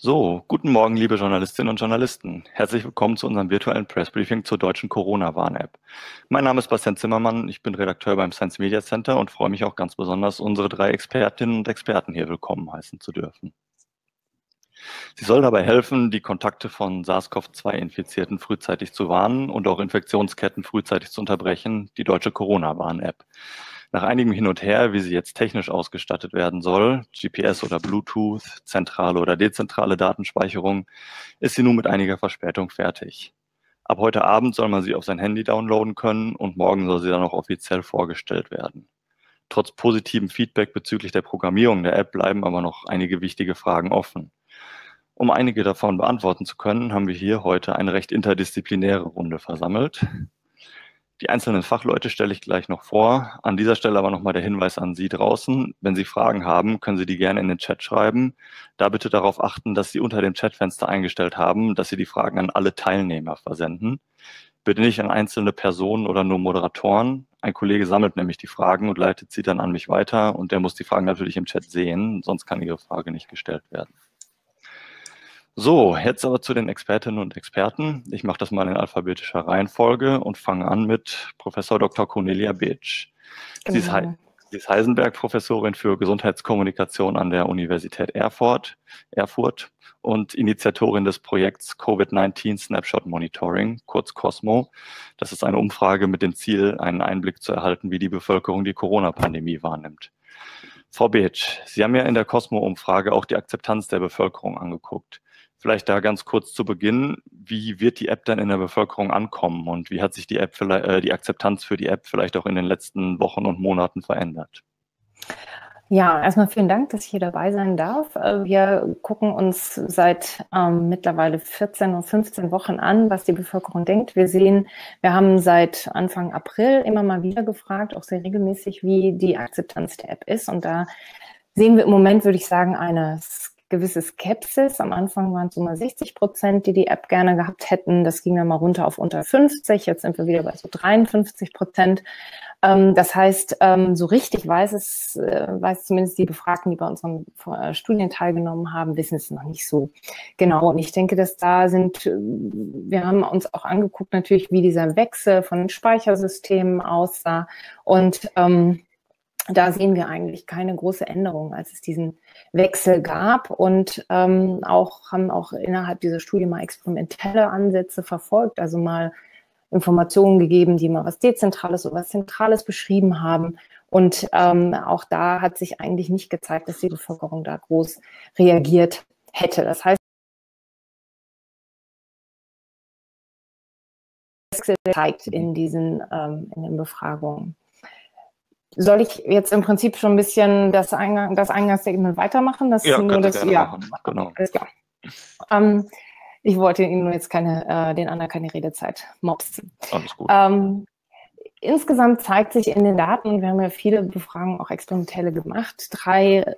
So, guten Morgen, liebe Journalistinnen und Journalisten. Herzlich willkommen zu unserem virtuellen Pressbriefing zur deutschen Corona-Warn-App. Mein Name ist Bastian Zimmermann, ich bin Redakteur beim Science Media Center und freue mich auch ganz besonders, unsere drei Expertinnen und Experten hier willkommen heißen zu dürfen. Sie soll dabei helfen, die Kontakte von SARS-CoV-2-Infizierten frühzeitig zu warnen und auch Infektionsketten frühzeitig zu unterbrechen, die deutsche Corona-Warn-App. Nach einigem Hin und Her, wie sie jetzt technisch ausgestattet werden soll, GPS oder Bluetooth, zentrale oder dezentrale Datenspeicherung, ist sie nun mit einiger Verspätung fertig. Ab heute Abend soll man sie auf sein Handy downloaden können und morgen soll sie dann auch offiziell vorgestellt werden. Trotz positivem Feedback bezüglich der Programmierung der App bleiben aber noch einige wichtige Fragen offen. Um einige davon beantworten zu können, haben wir hier heute eine recht interdisziplinäre Runde versammelt. Die einzelnen Fachleute stelle ich gleich noch vor. An dieser Stelle aber nochmal der Hinweis an Sie draußen. Wenn Sie Fragen haben, können Sie die gerne in den Chat schreiben. Da bitte darauf achten, dass Sie unter dem Chatfenster eingestellt haben, dass Sie die Fragen an alle Teilnehmer versenden. Bitte nicht an einzelne Personen oder nur Moderatoren. Ein Kollege sammelt nämlich die Fragen und leitet sie dann an mich weiter und der muss die Fragen natürlich im Chat sehen, sonst kann Ihre Frage nicht gestellt werden. So, jetzt aber zu den Expertinnen und Experten. Ich mache das mal in alphabetischer Reihenfolge und fange an mit Professor Dr. Cornelia Beetsch. Genau. Sie, ist genau. Sie ist Heisenberg-Professorin für Gesundheitskommunikation an der Universität Erfurt, Erfurt und Initiatorin des Projekts Covid-19 Snapshot Monitoring, kurz COSMO. Das ist eine Umfrage mit dem Ziel, einen Einblick zu erhalten, wie die Bevölkerung die Corona-Pandemie wahrnimmt. Frau Beetsch, Sie haben ja in der COSMO-Umfrage auch die Akzeptanz der Bevölkerung angeguckt. Vielleicht da ganz kurz zu Beginn, wie wird die App dann in der Bevölkerung ankommen und wie hat sich die App, äh, die Akzeptanz für die App vielleicht auch in den letzten Wochen und Monaten verändert? Ja, erstmal vielen Dank, dass ich hier dabei sein darf. Äh, wir gucken uns seit ähm, mittlerweile 14 und 15 Wochen an, was die Bevölkerung denkt. Wir sehen, wir haben seit Anfang April immer mal wieder gefragt, auch sehr regelmäßig, wie die Akzeptanz der App ist. Und da sehen wir im Moment, würde ich sagen, eine gewisse Skepsis. Am Anfang waren es mal 60 Prozent, die die App gerne gehabt hätten. Das ging dann mal runter auf unter 50. Jetzt sind wir wieder bei so 53 Prozent. Ähm, das heißt, ähm, so richtig weiß es, äh, weiß zumindest die Befragten, die bei unseren äh, Studien teilgenommen haben, wissen es noch nicht so genau. Und ich denke, dass da sind, äh, wir haben uns auch angeguckt natürlich, wie dieser Wechsel von Speichersystemen aussah. Und ähm, da sehen wir eigentlich keine große Änderung, als es diesen Wechsel gab und ähm, auch haben auch innerhalb dieser Studie mal experimentelle Ansätze verfolgt, also mal Informationen gegeben, die mal was Dezentrales oder was Zentrales beschrieben haben. Und ähm, auch da hat sich eigentlich nicht gezeigt, dass die Bevölkerung da groß reagiert hätte. Das heißt, zeigt in diesen ähm, in den Befragungen. Soll ich jetzt im Prinzip schon ein bisschen das, Eingang, das Eingangsstatement weitermachen? Das ja, nur das, ja, machen. genau. Alles klar. Ähm, ich wollte Ihnen nur jetzt keine, äh, den anderen keine Redezeit mopsen. Alles gut. Ähm, insgesamt zeigt sich in den Daten, wir haben ja viele Befragungen auch experimentelle gemacht, drei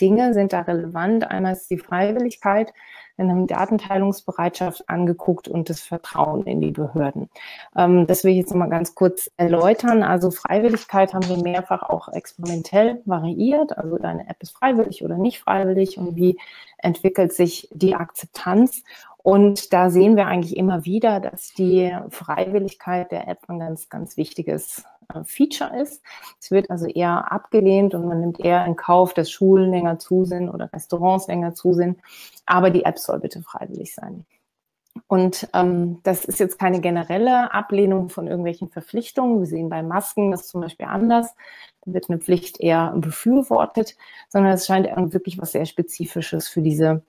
Dinge sind da relevant. Einmal ist die Freiwilligkeit, wir haben die Datenteilungsbereitschaft angeguckt und das Vertrauen in die Behörden. Ähm, das will ich jetzt mal ganz kurz erläutern. Also Freiwilligkeit haben wir mehrfach auch experimentell variiert. Also deine App ist freiwillig oder nicht freiwillig und wie entwickelt sich die Akzeptanz. Und da sehen wir eigentlich immer wieder, dass die Freiwilligkeit der App ein ganz, ganz wichtiges Feature ist. Es wird also eher abgelehnt und man nimmt eher in Kauf, dass Schulen länger zu sind oder Restaurants länger zu sind. Aber die App soll bitte freiwillig sein. Und ähm, das ist jetzt keine generelle Ablehnung von irgendwelchen Verpflichtungen. Wir sehen bei Masken das zum Beispiel anders. Da wird eine Pflicht eher befürwortet, sondern es scheint wirklich was sehr Spezifisches für diese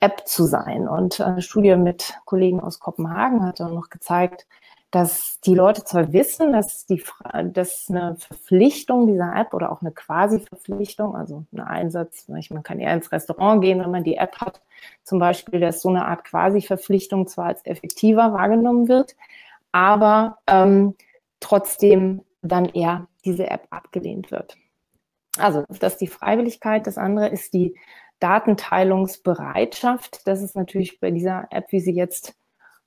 App zu sein. Und eine Studie mit Kollegen aus Kopenhagen hat auch noch gezeigt, dass die Leute zwar wissen, dass, die, dass eine Verpflichtung dieser App oder auch eine Quasi-Verpflichtung, also ein Einsatz, man kann eher ins Restaurant gehen, wenn man die App hat, zum Beispiel, dass so eine Art Quasi-Verpflichtung zwar als effektiver wahrgenommen wird, aber ähm, trotzdem dann eher diese App abgelehnt wird. Also das ist die Freiwilligkeit. Das andere ist die Datenteilungsbereitschaft. Das ist natürlich bei dieser App, wie sie jetzt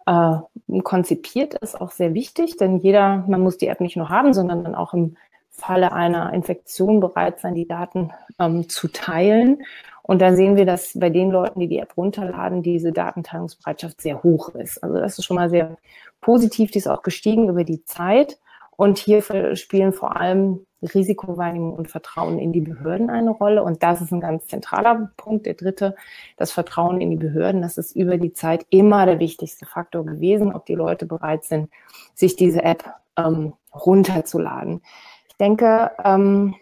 äh, konzipiert ist, auch sehr wichtig, denn jeder, man muss die App nicht nur haben, sondern dann auch im Falle einer Infektion bereit sein, die Daten ähm, zu teilen. Und da sehen wir, dass bei den Leuten, die die App runterladen, diese Datenteilungsbereitschaft sehr hoch ist. Also das ist schon mal sehr positiv. Die ist auch gestiegen über die Zeit. Und hier spielen vor allem Risikowahrnehmung und Vertrauen in die Behörden eine Rolle. Und das ist ein ganz zentraler Punkt. Der dritte, das Vertrauen in die Behörden. Das ist über die Zeit immer der wichtigste Faktor gewesen, ob die Leute bereit sind, sich diese App ähm, runterzuladen. Ich denke, ähm,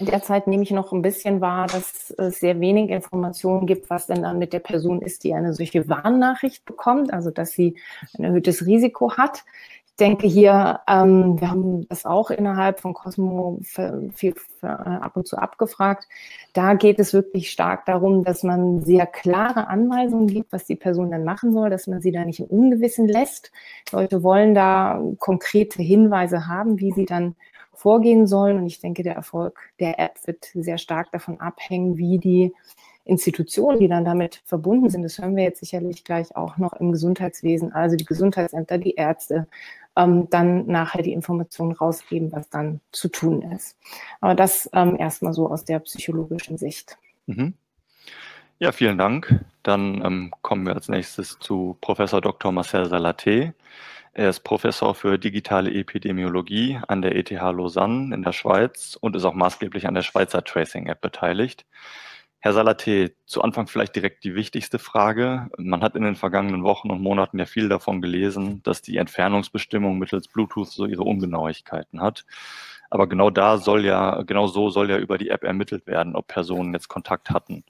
derzeit nehme ich noch ein bisschen wahr, dass es sehr wenig Informationen gibt, was denn dann mit der Person ist, die eine solche Warnnachricht bekommt, also dass sie ein erhöhtes Risiko hat. Ich denke hier, ähm, wir haben das auch innerhalb von Cosmo für, für, für, ab und zu abgefragt. Da geht es wirklich stark darum, dass man sehr klare Anweisungen gibt, was die Person dann machen soll, dass man sie da nicht im Ungewissen lässt. Leute wollen da konkrete Hinweise haben, wie sie dann vorgehen sollen. Und ich denke, der Erfolg der App wird sehr stark davon abhängen, wie die Institutionen, die dann damit verbunden sind, das hören wir jetzt sicherlich gleich auch noch im Gesundheitswesen, also die Gesundheitsämter, die Ärzte, ähm, dann nachher die Informationen rausgeben, was dann zu tun ist. Aber das ähm, erstmal so aus der psychologischen Sicht. Mhm. Ja, vielen Dank. Dann ähm, kommen wir als nächstes zu Professor Dr. Marcel Salaté. Er ist Professor für digitale Epidemiologie an der ETH Lausanne in der Schweiz und ist auch maßgeblich an der Schweizer Tracing App beteiligt. Herr Salaté, zu Anfang vielleicht direkt die wichtigste Frage. Man hat in den vergangenen Wochen und Monaten ja viel davon gelesen, dass die Entfernungsbestimmung mittels Bluetooth so ihre Ungenauigkeiten hat. Aber genau da soll ja, genau so soll ja über die App ermittelt werden, ob Personen jetzt Kontakt hatten.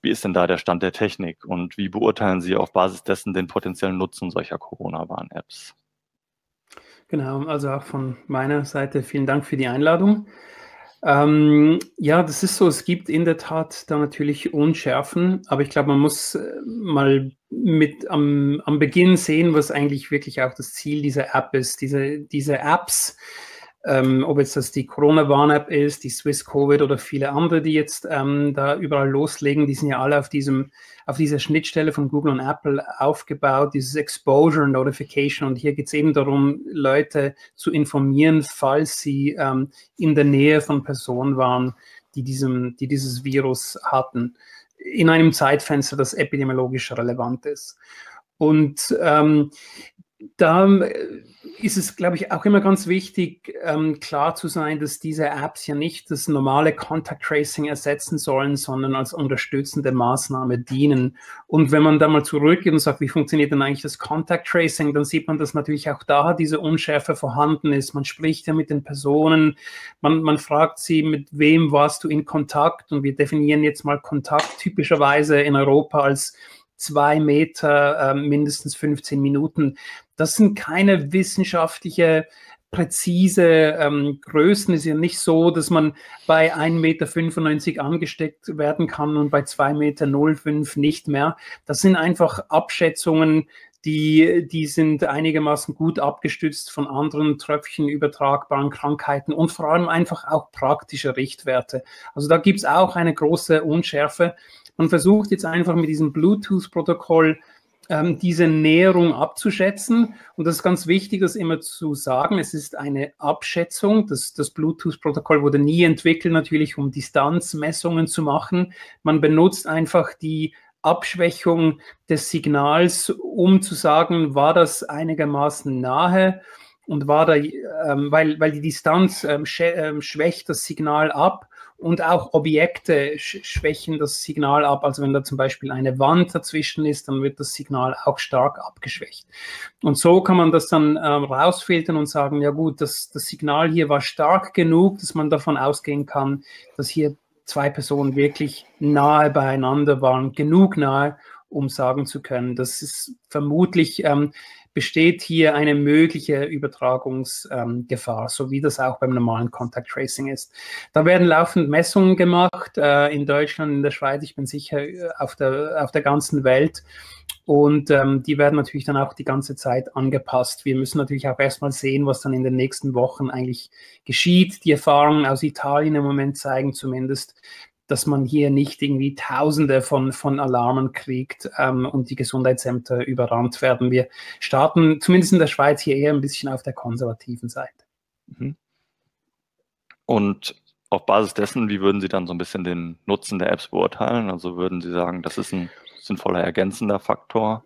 Wie ist denn da der Stand der Technik und wie beurteilen Sie auf Basis dessen den potenziellen Nutzen solcher Corona-Warn-Apps? Genau, also auch von meiner Seite vielen Dank für die Einladung. Ähm, ja, das ist so, es gibt in der Tat da natürlich Unschärfen, aber ich glaube, man muss äh, mal mit am, am Beginn sehen, was eigentlich wirklich auch das Ziel dieser App ist. Diese, diese Apps, ähm, ob jetzt das die Corona-Warn-App ist, die Swiss Covid oder viele andere, die jetzt ähm, da überall loslegen, die sind ja alle auf diesem, auf dieser Schnittstelle von Google und Apple aufgebaut, dieses Exposure Notification. Und hier geht es eben darum, Leute zu informieren, falls sie ähm, in der Nähe von Personen waren, die, diesem, die dieses Virus hatten, in einem Zeitfenster, das epidemiologisch relevant ist. Und ähm, da ist es, glaube ich, auch immer ganz wichtig, ähm, klar zu sein, dass diese Apps ja nicht das normale Contact Tracing ersetzen sollen, sondern als unterstützende Maßnahme dienen. Und wenn man da mal zurückgeht und sagt, wie funktioniert denn eigentlich das Contact Tracing, dann sieht man, dass natürlich auch da diese Unschärfe vorhanden ist. Man spricht ja mit den Personen, man, man fragt sie, mit wem warst du in Kontakt? Und wir definieren jetzt mal Kontakt typischerweise in Europa als zwei Meter, äh, mindestens 15 Minuten. Das sind keine wissenschaftliche präzise ähm, Größen. Es ist ja nicht so, dass man bei 1,95 Meter angesteckt werden kann und bei 2,05 Meter nicht mehr. Das sind einfach Abschätzungen, die, die sind einigermaßen gut abgestützt von anderen Tröpfchen übertragbaren Krankheiten und vor allem einfach auch praktische Richtwerte. Also da gibt es auch eine große Unschärfe. Man versucht jetzt einfach mit diesem Bluetooth-Protokoll ähm, diese Näherung abzuschätzen. Und das ist ganz wichtig, das immer zu sagen. Es ist eine Abschätzung. Das, das Bluetooth-Protokoll wurde nie entwickelt, natürlich, um Distanzmessungen zu machen. Man benutzt einfach die Abschwächung des Signals, um zu sagen, war das einigermaßen nahe und war da, ähm, weil, weil die Distanz ähm, ähm schwächt das Signal ab und auch Objekte schwächen das Signal ab. Also wenn da zum Beispiel eine Wand dazwischen ist, dann wird das Signal auch stark abgeschwächt. Und so kann man das dann ähm, rausfiltern und sagen, ja gut, das, das Signal hier war stark genug, dass man davon ausgehen kann, dass hier zwei Personen wirklich nahe beieinander waren, genug nahe, um sagen zu können, das ist vermutlich ähm, besteht hier eine mögliche Übertragungsgefahr, ähm, so wie das auch beim normalen Contact Tracing ist. Da werden laufend Messungen gemacht äh, in Deutschland, in der Schweiz, ich bin sicher äh, auf der, auf der ganzen Welt. Und ähm, die werden natürlich dann auch die ganze Zeit angepasst. Wir müssen natürlich auch erstmal sehen, was dann in den nächsten Wochen eigentlich geschieht. Die Erfahrungen aus Italien im Moment zeigen zumindest, dass man hier nicht irgendwie Tausende von, von Alarmen kriegt ähm, und die Gesundheitsämter überrannt werden. Wir starten zumindest in der Schweiz hier eher ein bisschen auf der konservativen Seite. Mhm. Und auf Basis dessen, wie würden Sie dann so ein bisschen den Nutzen der Apps beurteilen? Also würden Sie sagen, das ist ein sinnvoller ergänzender Faktor?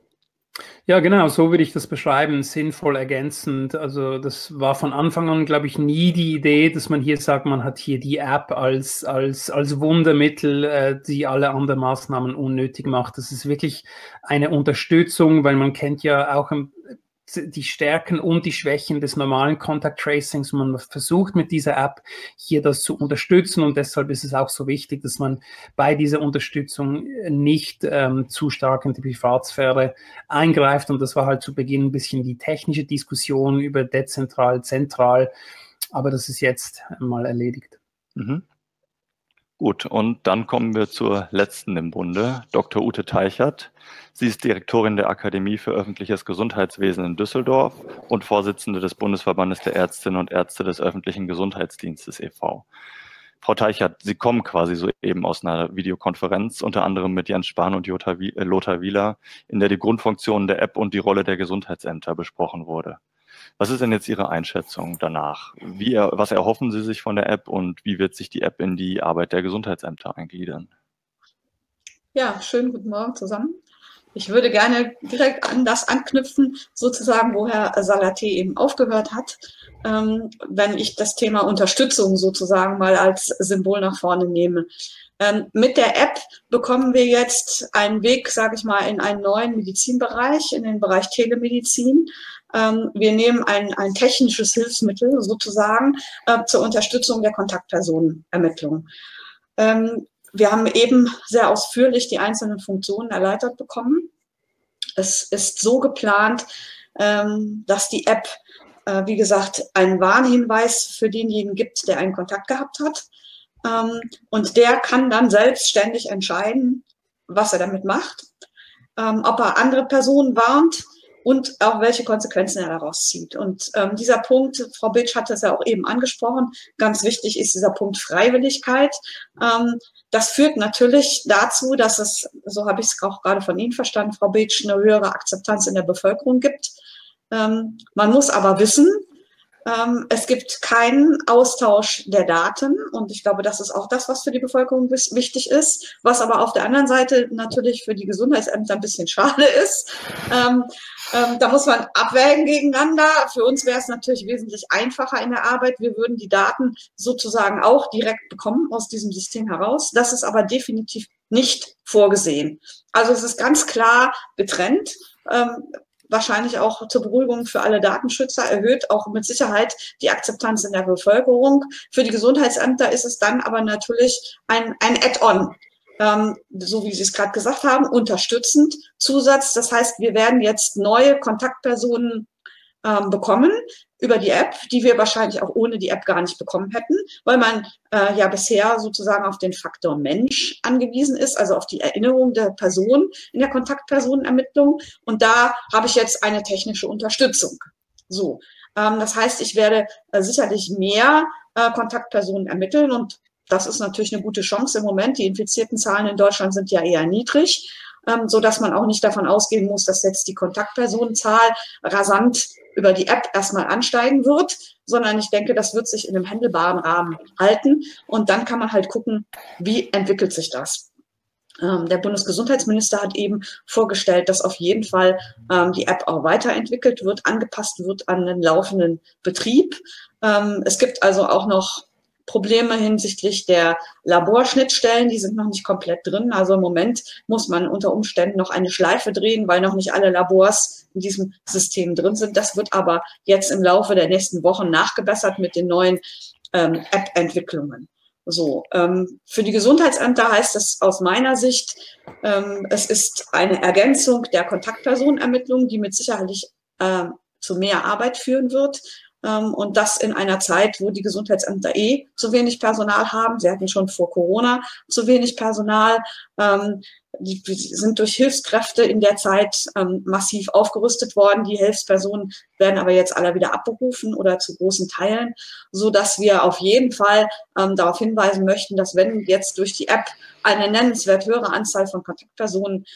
Ja, genau, so würde ich das beschreiben, sinnvoll ergänzend. Also das war von Anfang an, glaube ich, nie die Idee, dass man hier sagt, man hat hier die App als, als, als Wundermittel, äh, die alle anderen Maßnahmen unnötig macht. Das ist wirklich eine Unterstützung, weil man kennt ja auch die Stärken und die Schwächen des normalen Contact Tracings. Man versucht mit dieser App hier das zu unterstützen und deshalb ist es auch so wichtig, dass man bei dieser Unterstützung nicht ähm, zu stark in die Privatsphäre eingreift. Und das war halt zu Beginn ein bisschen die technische Diskussion über dezentral, zentral. Aber das ist jetzt mal erledigt. Mhm. Gut, und dann kommen wir zur letzten im Bunde, Dr. Ute Teichert. Sie ist Direktorin der Akademie für öffentliches Gesundheitswesen in Düsseldorf und Vorsitzende des Bundesverbandes der Ärztinnen und Ärzte des öffentlichen Gesundheitsdienstes e.V. Frau Teichert, Sie kommen quasi soeben aus einer Videokonferenz, unter anderem mit Jens Spahn und Lothar Wieler, in der die Grundfunktionen der App und die Rolle der Gesundheitsämter besprochen wurde. Was ist denn jetzt Ihre Einschätzung danach? Wie, was erhoffen Sie sich von der App und wie wird sich die App in die Arbeit der Gesundheitsämter eingliedern? Ja, schönen guten Morgen zusammen. Ich würde gerne direkt an das anknüpfen, sozusagen, wo Herr Salaté eben aufgehört hat, ähm, wenn ich das Thema Unterstützung sozusagen mal als Symbol nach vorne nehme. Ähm, mit der App bekommen wir jetzt einen Weg, sage ich mal, in einen neuen Medizinbereich, in den Bereich Telemedizin. Ähm, wir nehmen ein, ein technisches Hilfsmittel sozusagen äh, zur Unterstützung der Kontaktpersonenermittlung. Ähm, wir haben eben sehr ausführlich die einzelnen Funktionen erläutert bekommen. Es ist so geplant, ähm, dass die App, äh, wie gesagt, einen Warnhinweis für denjenigen gibt, der einen Kontakt gehabt hat. Ähm, und der kann dann selbstständig entscheiden, was er damit macht. Ähm, ob er andere Personen warnt, und auch welche Konsequenzen er daraus zieht. Und ähm, dieser Punkt, Frau Bitsch hat das ja auch eben angesprochen, ganz wichtig ist dieser Punkt Freiwilligkeit. Ähm, das führt natürlich dazu, dass es, so habe ich es auch gerade von Ihnen verstanden, Frau Bitsch, eine höhere Akzeptanz in der Bevölkerung gibt. Ähm, man muss aber wissen, es gibt keinen Austausch der Daten und ich glaube, das ist auch das, was für die Bevölkerung wichtig ist, was aber auf der anderen Seite natürlich für die Gesundheitsämter ein bisschen schade ist. Ähm, ähm, da muss man abwägen gegeneinander. Für uns wäre es natürlich wesentlich einfacher in der Arbeit. Wir würden die Daten sozusagen auch direkt bekommen aus diesem System heraus. Das ist aber definitiv nicht vorgesehen. Also es ist ganz klar getrennt. Ähm, wahrscheinlich auch zur Beruhigung für alle Datenschützer, erhöht auch mit Sicherheit die Akzeptanz in der Bevölkerung. Für die Gesundheitsämter ist es dann aber natürlich ein, ein Add-on ähm, so wie Sie es gerade gesagt haben, unterstützend Zusatz. Das heißt, wir werden jetzt neue Kontaktpersonen ähm, bekommen über die App, die wir wahrscheinlich auch ohne die App gar nicht bekommen hätten, weil man äh, ja bisher sozusagen auf den Faktor Mensch angewiesen ist, also auf die Erinnerung der Person in der Kontaktpersonenermittlung. Und da habe ich jetzt eine technische Unterstützung. So, ähm, das heißt, ich werde äh, sicherlich mehr äh, Kontaktpersonen ermitteln und das ist natürlich eine gute Chance im Moment. Die infizierten Zahlen in Deutschland sind ja eher niedrig, ähm, so dass man auch nicht davon ausgehen muss, dass jetzt die Kontaktpersonenzahl rasant über die App erstmal ansteigen wird, sondern ich denke, das wird sich in einem händelbaren Rahmen halten. Und dann kann man halt gucken, wie entwickelt sich das. Ähm, der Bundesgesundheitsminister hat eben vorgestellt, dass auf jeden Fall ähm, die App auch weiterentwickelt wird, angepasst wird an den laufenden Betrieb. Ähm, es gibt also auch noch Probleme hinsichtlich der Laborschnittstellen, die sind noch nicht komplett drin. Also im Moment muss man unter Umständen noch eine Schleife drehen, weil noch nicht alle Labors in diesem System drin sind. Das wird aber jetzt im Laufe der nächsten Wochen nachgebessert mit den neuen ähm, App-Entwicklungen. So, ähm, für die Gesundheitsämter heißt es aus meiner Sicht, ähm, es ist eine Ergänzung der Kontaktpersonenermittlung, die mit Sicherheit äh, zu mehr Arbeit führen wird. Ähm, und das in einer Zeit, wo die Gesundheitsämter eh zu wenig Personal haben. Sie hatten schon vor Corona zu wenig Personal. Ähm, die sind durch Hilfskräfte in der Zeit ähm, massiv aufgerüstet worden. Die Hilfspersonen werden aber jetzt alle wieder abberufen oder zu großen Teilen, so dass wir auf jeden Fall darauf hinweisen möchten, dass wenn jetzt durch die App eine nennenswert höhere Anzahl von Kontaktpersonen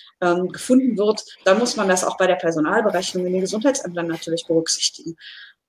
gefunden wird, dann muss man das auch bei der Personalberechnung in den Gesundheitsämtern natürlich berücksichtigen.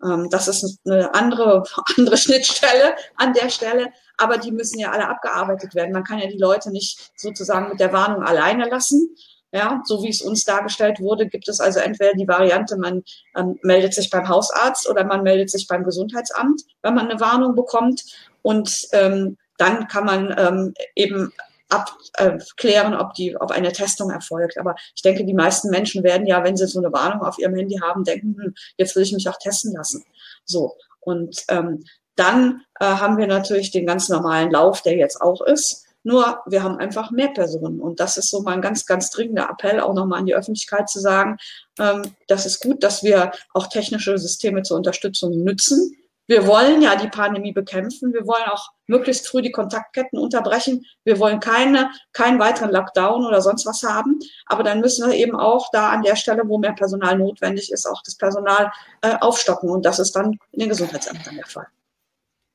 Ähm, das ist eine andere, andere Schnittstelle an der Stelle, aber die müssen ja alle abgearbeitet werden. Man kann ja die Leute nicht sozusagen mit der Warnung alleine lassen. Ja, so wie es uns dargestellt wurde, gibt es also entweder die Variante, man ähm, meldet sich beim Hausarzt oder man meldet sich beim Gesundheitsamt, wenn man eine Warnung bekommt. Und ähm, dann kann man ähm, eben abklären, äh, ob, die, ob eine Testung erfolgt. Aber ich denke, die meisten Menschen werden ja, wenn sie so eine Warnung auf ihrem Handy haben, denken, hm, jetzt will ich mich auch testen lassen. So. Und ähm, dann äh, haben wir natürlich den ganz normalen Lauf, der jetzt auch ist. Nur wir haben einfach mehr Personen. Und das ist so mein ganz, ganz dringender Appell, auch nochmal an die Öffentlichkeit zu sagen, ähm, das ist gut, dass wir auch technische Systeme zur Unterstützung nützen. Wir wollen ja die Pandemie bekämpfen. Wir wollen auch möglichst früh die Kontaktketten unterbrechen. Wir wollen keine, keinen weiteren Lockdown oder sonst was haben. Aber dann müssen wir eben auch da an der Stelle, wo mehr Personal notwendig ist, auch das Personal äh, aufstocken. Und das ist dann in den Gesundheitsämtern der Fall.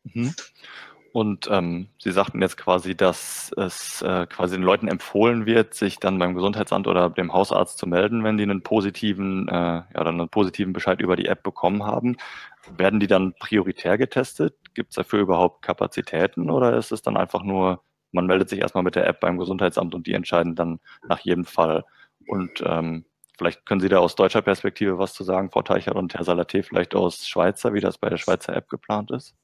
Mhm. Und ähm, Sie sagten jetzt quasi, dass es äh, quasi den Leuten empfohlen wird, sich dann beim Gesundheitsamt oder dem Hausarzt zu melden, wenn die einen positiven, äh, ja, dann einen positiven Bescheid über die App bekommen haben. Werden die dann prioritär getestet? Gibt es dafür überhaupt Kapazitäten oder ist es dann einfach nur, man meldet sich erstmal mit der App beim Gesundheitsamt und die entscheiden dann nach jedem Fall? Und ähm, vielleicht können Sie da aus deutscher Perspektive was zu sagen, Frau Teichert und Herr Salaté, vielleicht aus Schweizer, wie das bei der Schweizer App geplant ist?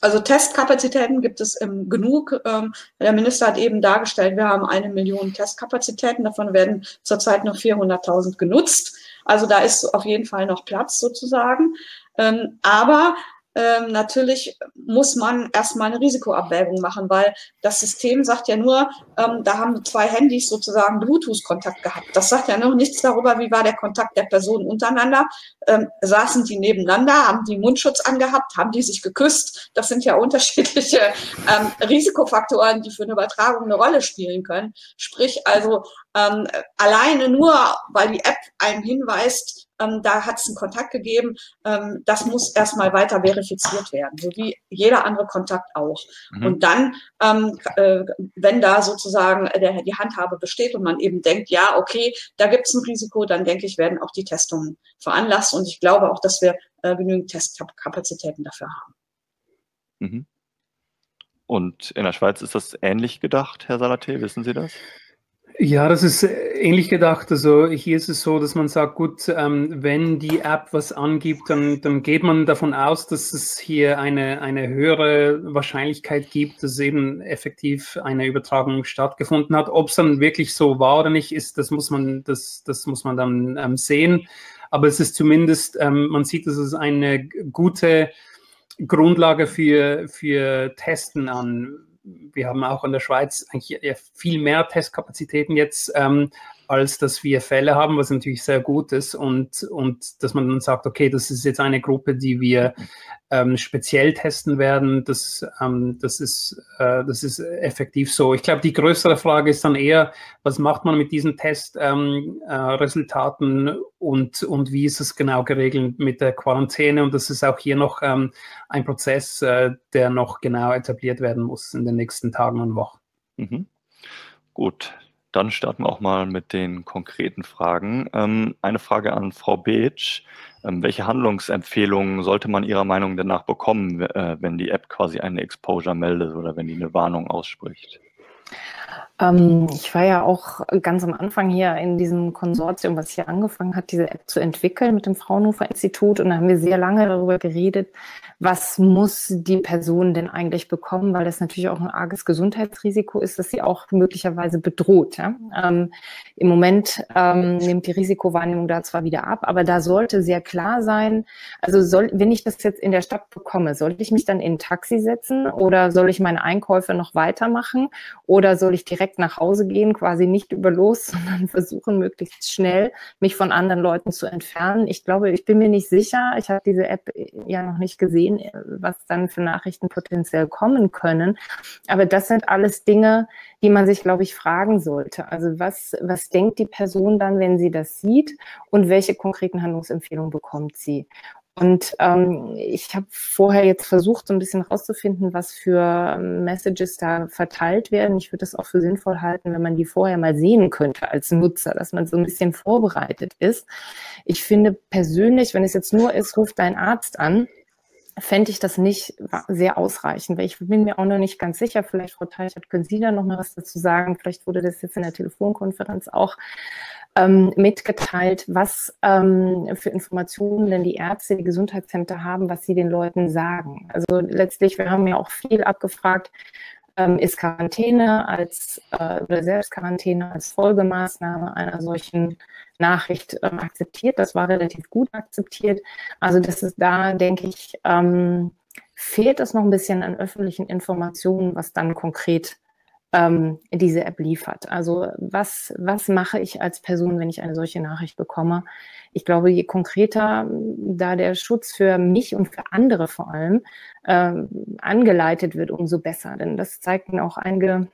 Also Testkapazitäten gibt es ähm, genug. Ähm, der Minister hat eben dargestellt, wir haben eine Million Testkapazitäten. Davon werden zurzeit noch 400.000 genutzt. Also da ist auf jeden Fall noch Platz sozusagen. Ähm, aber ähm, natürlich muss man erstmal eine Risikoabwägung machen, weil das System sagt ja nur, ähm, da haben zwei Handys sozusagen Bluetooth-Kontakt gehabt. Das sagt ja noch nichts darüber, wie war der Kontakt der Personen untereinander. Ähm, saßen die nebeneinander, haben die Mundschutz angehabt, haben die sich geküsst. Das sind ja unterschiedliche ähm, Risikofaktoren, die für eine Übertragung eine Rolle spielen können. Sprich also ähm, alleine nur, weil die App einem hinweist, ähm, da hat es einen Kontakt gegeben, ähm, das muss erstmal weiter verifiziert werden, so wie jeder andere Kontakt auch. Mhm. Und dann, ähm, äh, wenn da sozusagen der, die Handhabe besteht und man eben denkt, ja, okay, da gibt es ein Risiko, dann denke ich, werden auch die Testungen veranlasst. Und ich glaube auch, dass wir äh, genügend Testkapazitäten dafür haben. Mhm. Und in der Schweiz ist das ähnlich gedacht, Herr Salaté, wissen Sie das? Ja, das ist äh, ähnlich gedacht. Also hier ist es so, dass man sagt, gut, ähm, wenn die App was angibt, dann, dann geht man davon aus, dass es hier eine, eine höhere Wahrscheinlichkeit gibt, dass eben effektiv eine Übertragung stattgefunden hat. Ob es dann wirklich so war oder nicht ist, das muss man, das, das muss man dann ähm, sehen. Aber es ist zumindest, ähm, man sieht, dass es eine gute Grundlage für, für Testen an wir haben auch in der Schweiz eigentlich viel mehr Testkapazitäten jetzt, ähm, als dass wir Fälle haben, was natürlich sehr gut ist. Und, und dass man dann sagt, okay, das ist jetzt eine Gruppe, die wir ähm, speziell testen werden, das, ähm, das, ist, äh, das ist effektiv so. Ich glaube, die größere Frage ist dann eher, was macht man mit diesen Testresultaten ähm, äh, und, und wie ist es genau geregelt mit der Quarantäne? Und das ist auch hier noch ähm, ein Prozess, äh, der noch genau etabliert werden muss in den nächsten Tagen und Wochen. Mhm. Gut, dann starten wir auch mal mit den konkreten Fragen. Ähm, eine Frage an Frau Beetsch. Ähm, welche Handlungsempfehlungen sollte man Ihrer Meinung nach bekommen, äh, wenn die App quasi eine Exposure meldet oder wenn die eine Warnung ausspricht? Ähm, ich war ja auch ganz am Anfang hier in diesem Konsortium, was hier angefangen hat, diese App zu entwickeln mit dem Fraunhofer Institut. Und da haben wir sehr lange darüber geredet, was muss die Person denn eigentlich bekommen, weil das natürlich auch ein arges Gesundheitsrisiko ist, dass sie auch möglicherweise bedroht. Ja? Ähm, Im Moment ähm, nimmt die Risikowahrnehmung da zwar wieder ab, aber da sollte sehr klar sein, also soll, wenn ich das jetzt in der Stadt bekomme, sollte ich mich dann in ein Taxi setzen oder soll ich meine Einkäufe noch weitermachen oder soll ich direkt nach Hause gehen, quasi nicht über los, sondern versuchen, möglichst schnell mich von anderen Leuten zu entfernen. Ich glaube, ich bin mir nicht sicher, ich habe diese App ja noch nicht gesehen, sehen, was dann für Nachrichten potenziell kommen können. Aber das sind alles Dinge, die man sich, glaube ich, fragen sollte. Also was, was denkt die Person dann, wenn sie das sieht und welche konkreten Handlungsempfehlungen bekommt sie? Und ähm, ich habe vorher jetzt versucht, so ein bisschen rauszufinden, was für Messages da verteilt werden. Ich würde das auch für sinnvoll halten, wenn man die vorher mal sehen könnte als Nutzer, dass man so ein bisschen vorbereitet ist. Ich finde persönlich, wenn es jetzt nur ist, ruft dein Arzt an, fände ich das nicht sehr ausreichend, weil ich bin mir auch noch nicht ganz sicher, vielleicht Frau Teichert, können Sie da noch mal was dazu sagen? Vielleicht wurde das jetzt in der Telefonkonferenz auch ähm, mitgeteilt, was ähm, für Informationen denn die Ärzte, die Gesundheitsämter haben, was sie den Leuten sagen. Also letztlich, wir haben ja auch viel abgefragt, ähm, ist Quarantäne als äh, oder Selbstquarantäne als Folgemaßnahme einer solchen Nachricht ähm, akzeptiert. Das war relativ gut akzeptiert. Also das ist da, denke ich, ähm, fehlt es noch ein bisschen an öffentlichen Informationen, was dann konkret ähm, diese App liefert. Also was, was mache ich als Person, wenn ich eine solche Nachricht bekomme? Ich glaube, je konkreter da der Schutz für mich und für andere vor allem ähm, angeleitet wird, umso besser. Denn das zeigten auch einige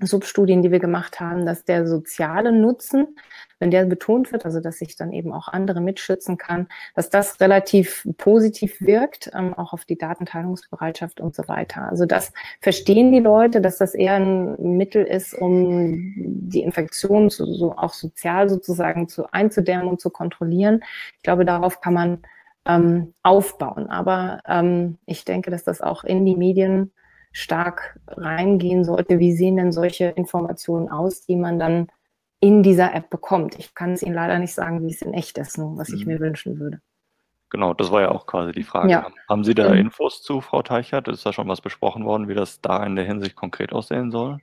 Substudien, die wir gemacht haben, dass der soziale Nutzen, wenn der betont wird, also dass ich dann eben auch andere mitschützen kann, dass das relativ positiv wirkt, ähm, auch auf die Datenteilungsbereitschaft und so weiter. Also das verstehen die Leute, dass das eher ein Mittel ist, um die Infektion zu, so auch sozial sozusagen zu einzudämmen und zu kontrollieren. Ich glaube, darauf kann man ähm, aufbauen. Aber ähm, ich denke, dass das auch in die Medien stark reingehen sollte. Wie sehen denn solche Informationen aus, die man dann in dieser App bekommt? Ich kann es Ihnen leider nicht sagen, wie es in echt ist, nur was ich mhm. mir wünschen würde. Genau, das war ja auch quasi die Frage. Ja. Haben Sie da mhm. Infos zu, Frau Teichert? Ist da schon was besprochen worden, wie das da in der Hinsicht konkret aussehen soll?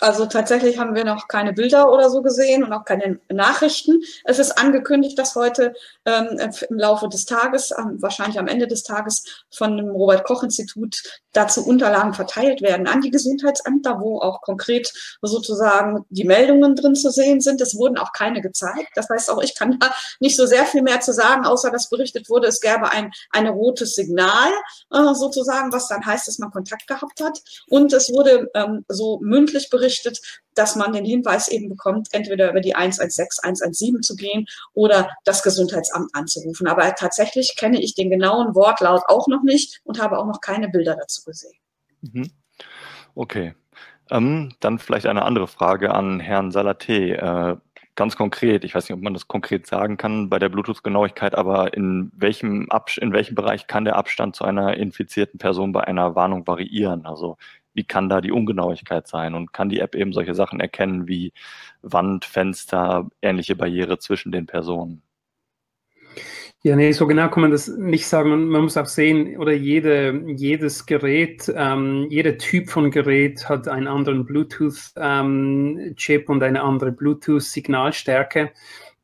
Also tatsächlich haben wir noch keine Bilder oder so gesehen und auch keine Nachrichten. Es ist angekündigt, dass heute ähm, im Laufe des Tages, ähm, wahrscheinlich am Ende des Tages, von dem Robert Koch Institut dazu Unterlagen verteilt werden an die Gesundheitsämter, wo auch konkret sozusagen die Meldungen drin zu sehen sind. Es wurden auch keine gezeigt. Das heißt, auch ich kann da nicht so sehr viel mehr zu sagen, außer dass berichtet wurde, es gäbe ein, ein rotes Signal äh, sozusagen, was dann heißt, dass man Kontakt gehabt hat. Und es wurde ähm, so mündlich berichtet, dass man den Hinweis eben bekommt, entweder über die 116, 117 zu gehen oder das Gesundheitsamt anzurufen. Aber tatsächlich kenne ich den genauen Wortlaut auch noch nicht und habe auch noch keine Bilder dazu gesehen. Mhm. Okay. Ähm, dann vielleicht eine andere Frage an Herrn Salaté. Äh, ganz konkret, ich weiß nicht, ob man das konkret sagen kann bei der Bluetooth-Genauigkeit, aber in welchem, in welchem Bereich kann der Abstand zu einer infizierten Person bei einer Warnung variieren? Also wie kann da die Ungenauigkeit sein und kann die App eben solche Sachen erkennen wie Wand, Fenster, ähnliche Barriere zwischen den Personen? Ja, nee, so genau kann man das nicht sagen. Man muss auch sehen, oder jede, jedes Gerät, ähm, jeder Typ von Gerät hat einen anderen Bluetooth-Chip ähm, und eine andere Bluetooth-Signalstärke.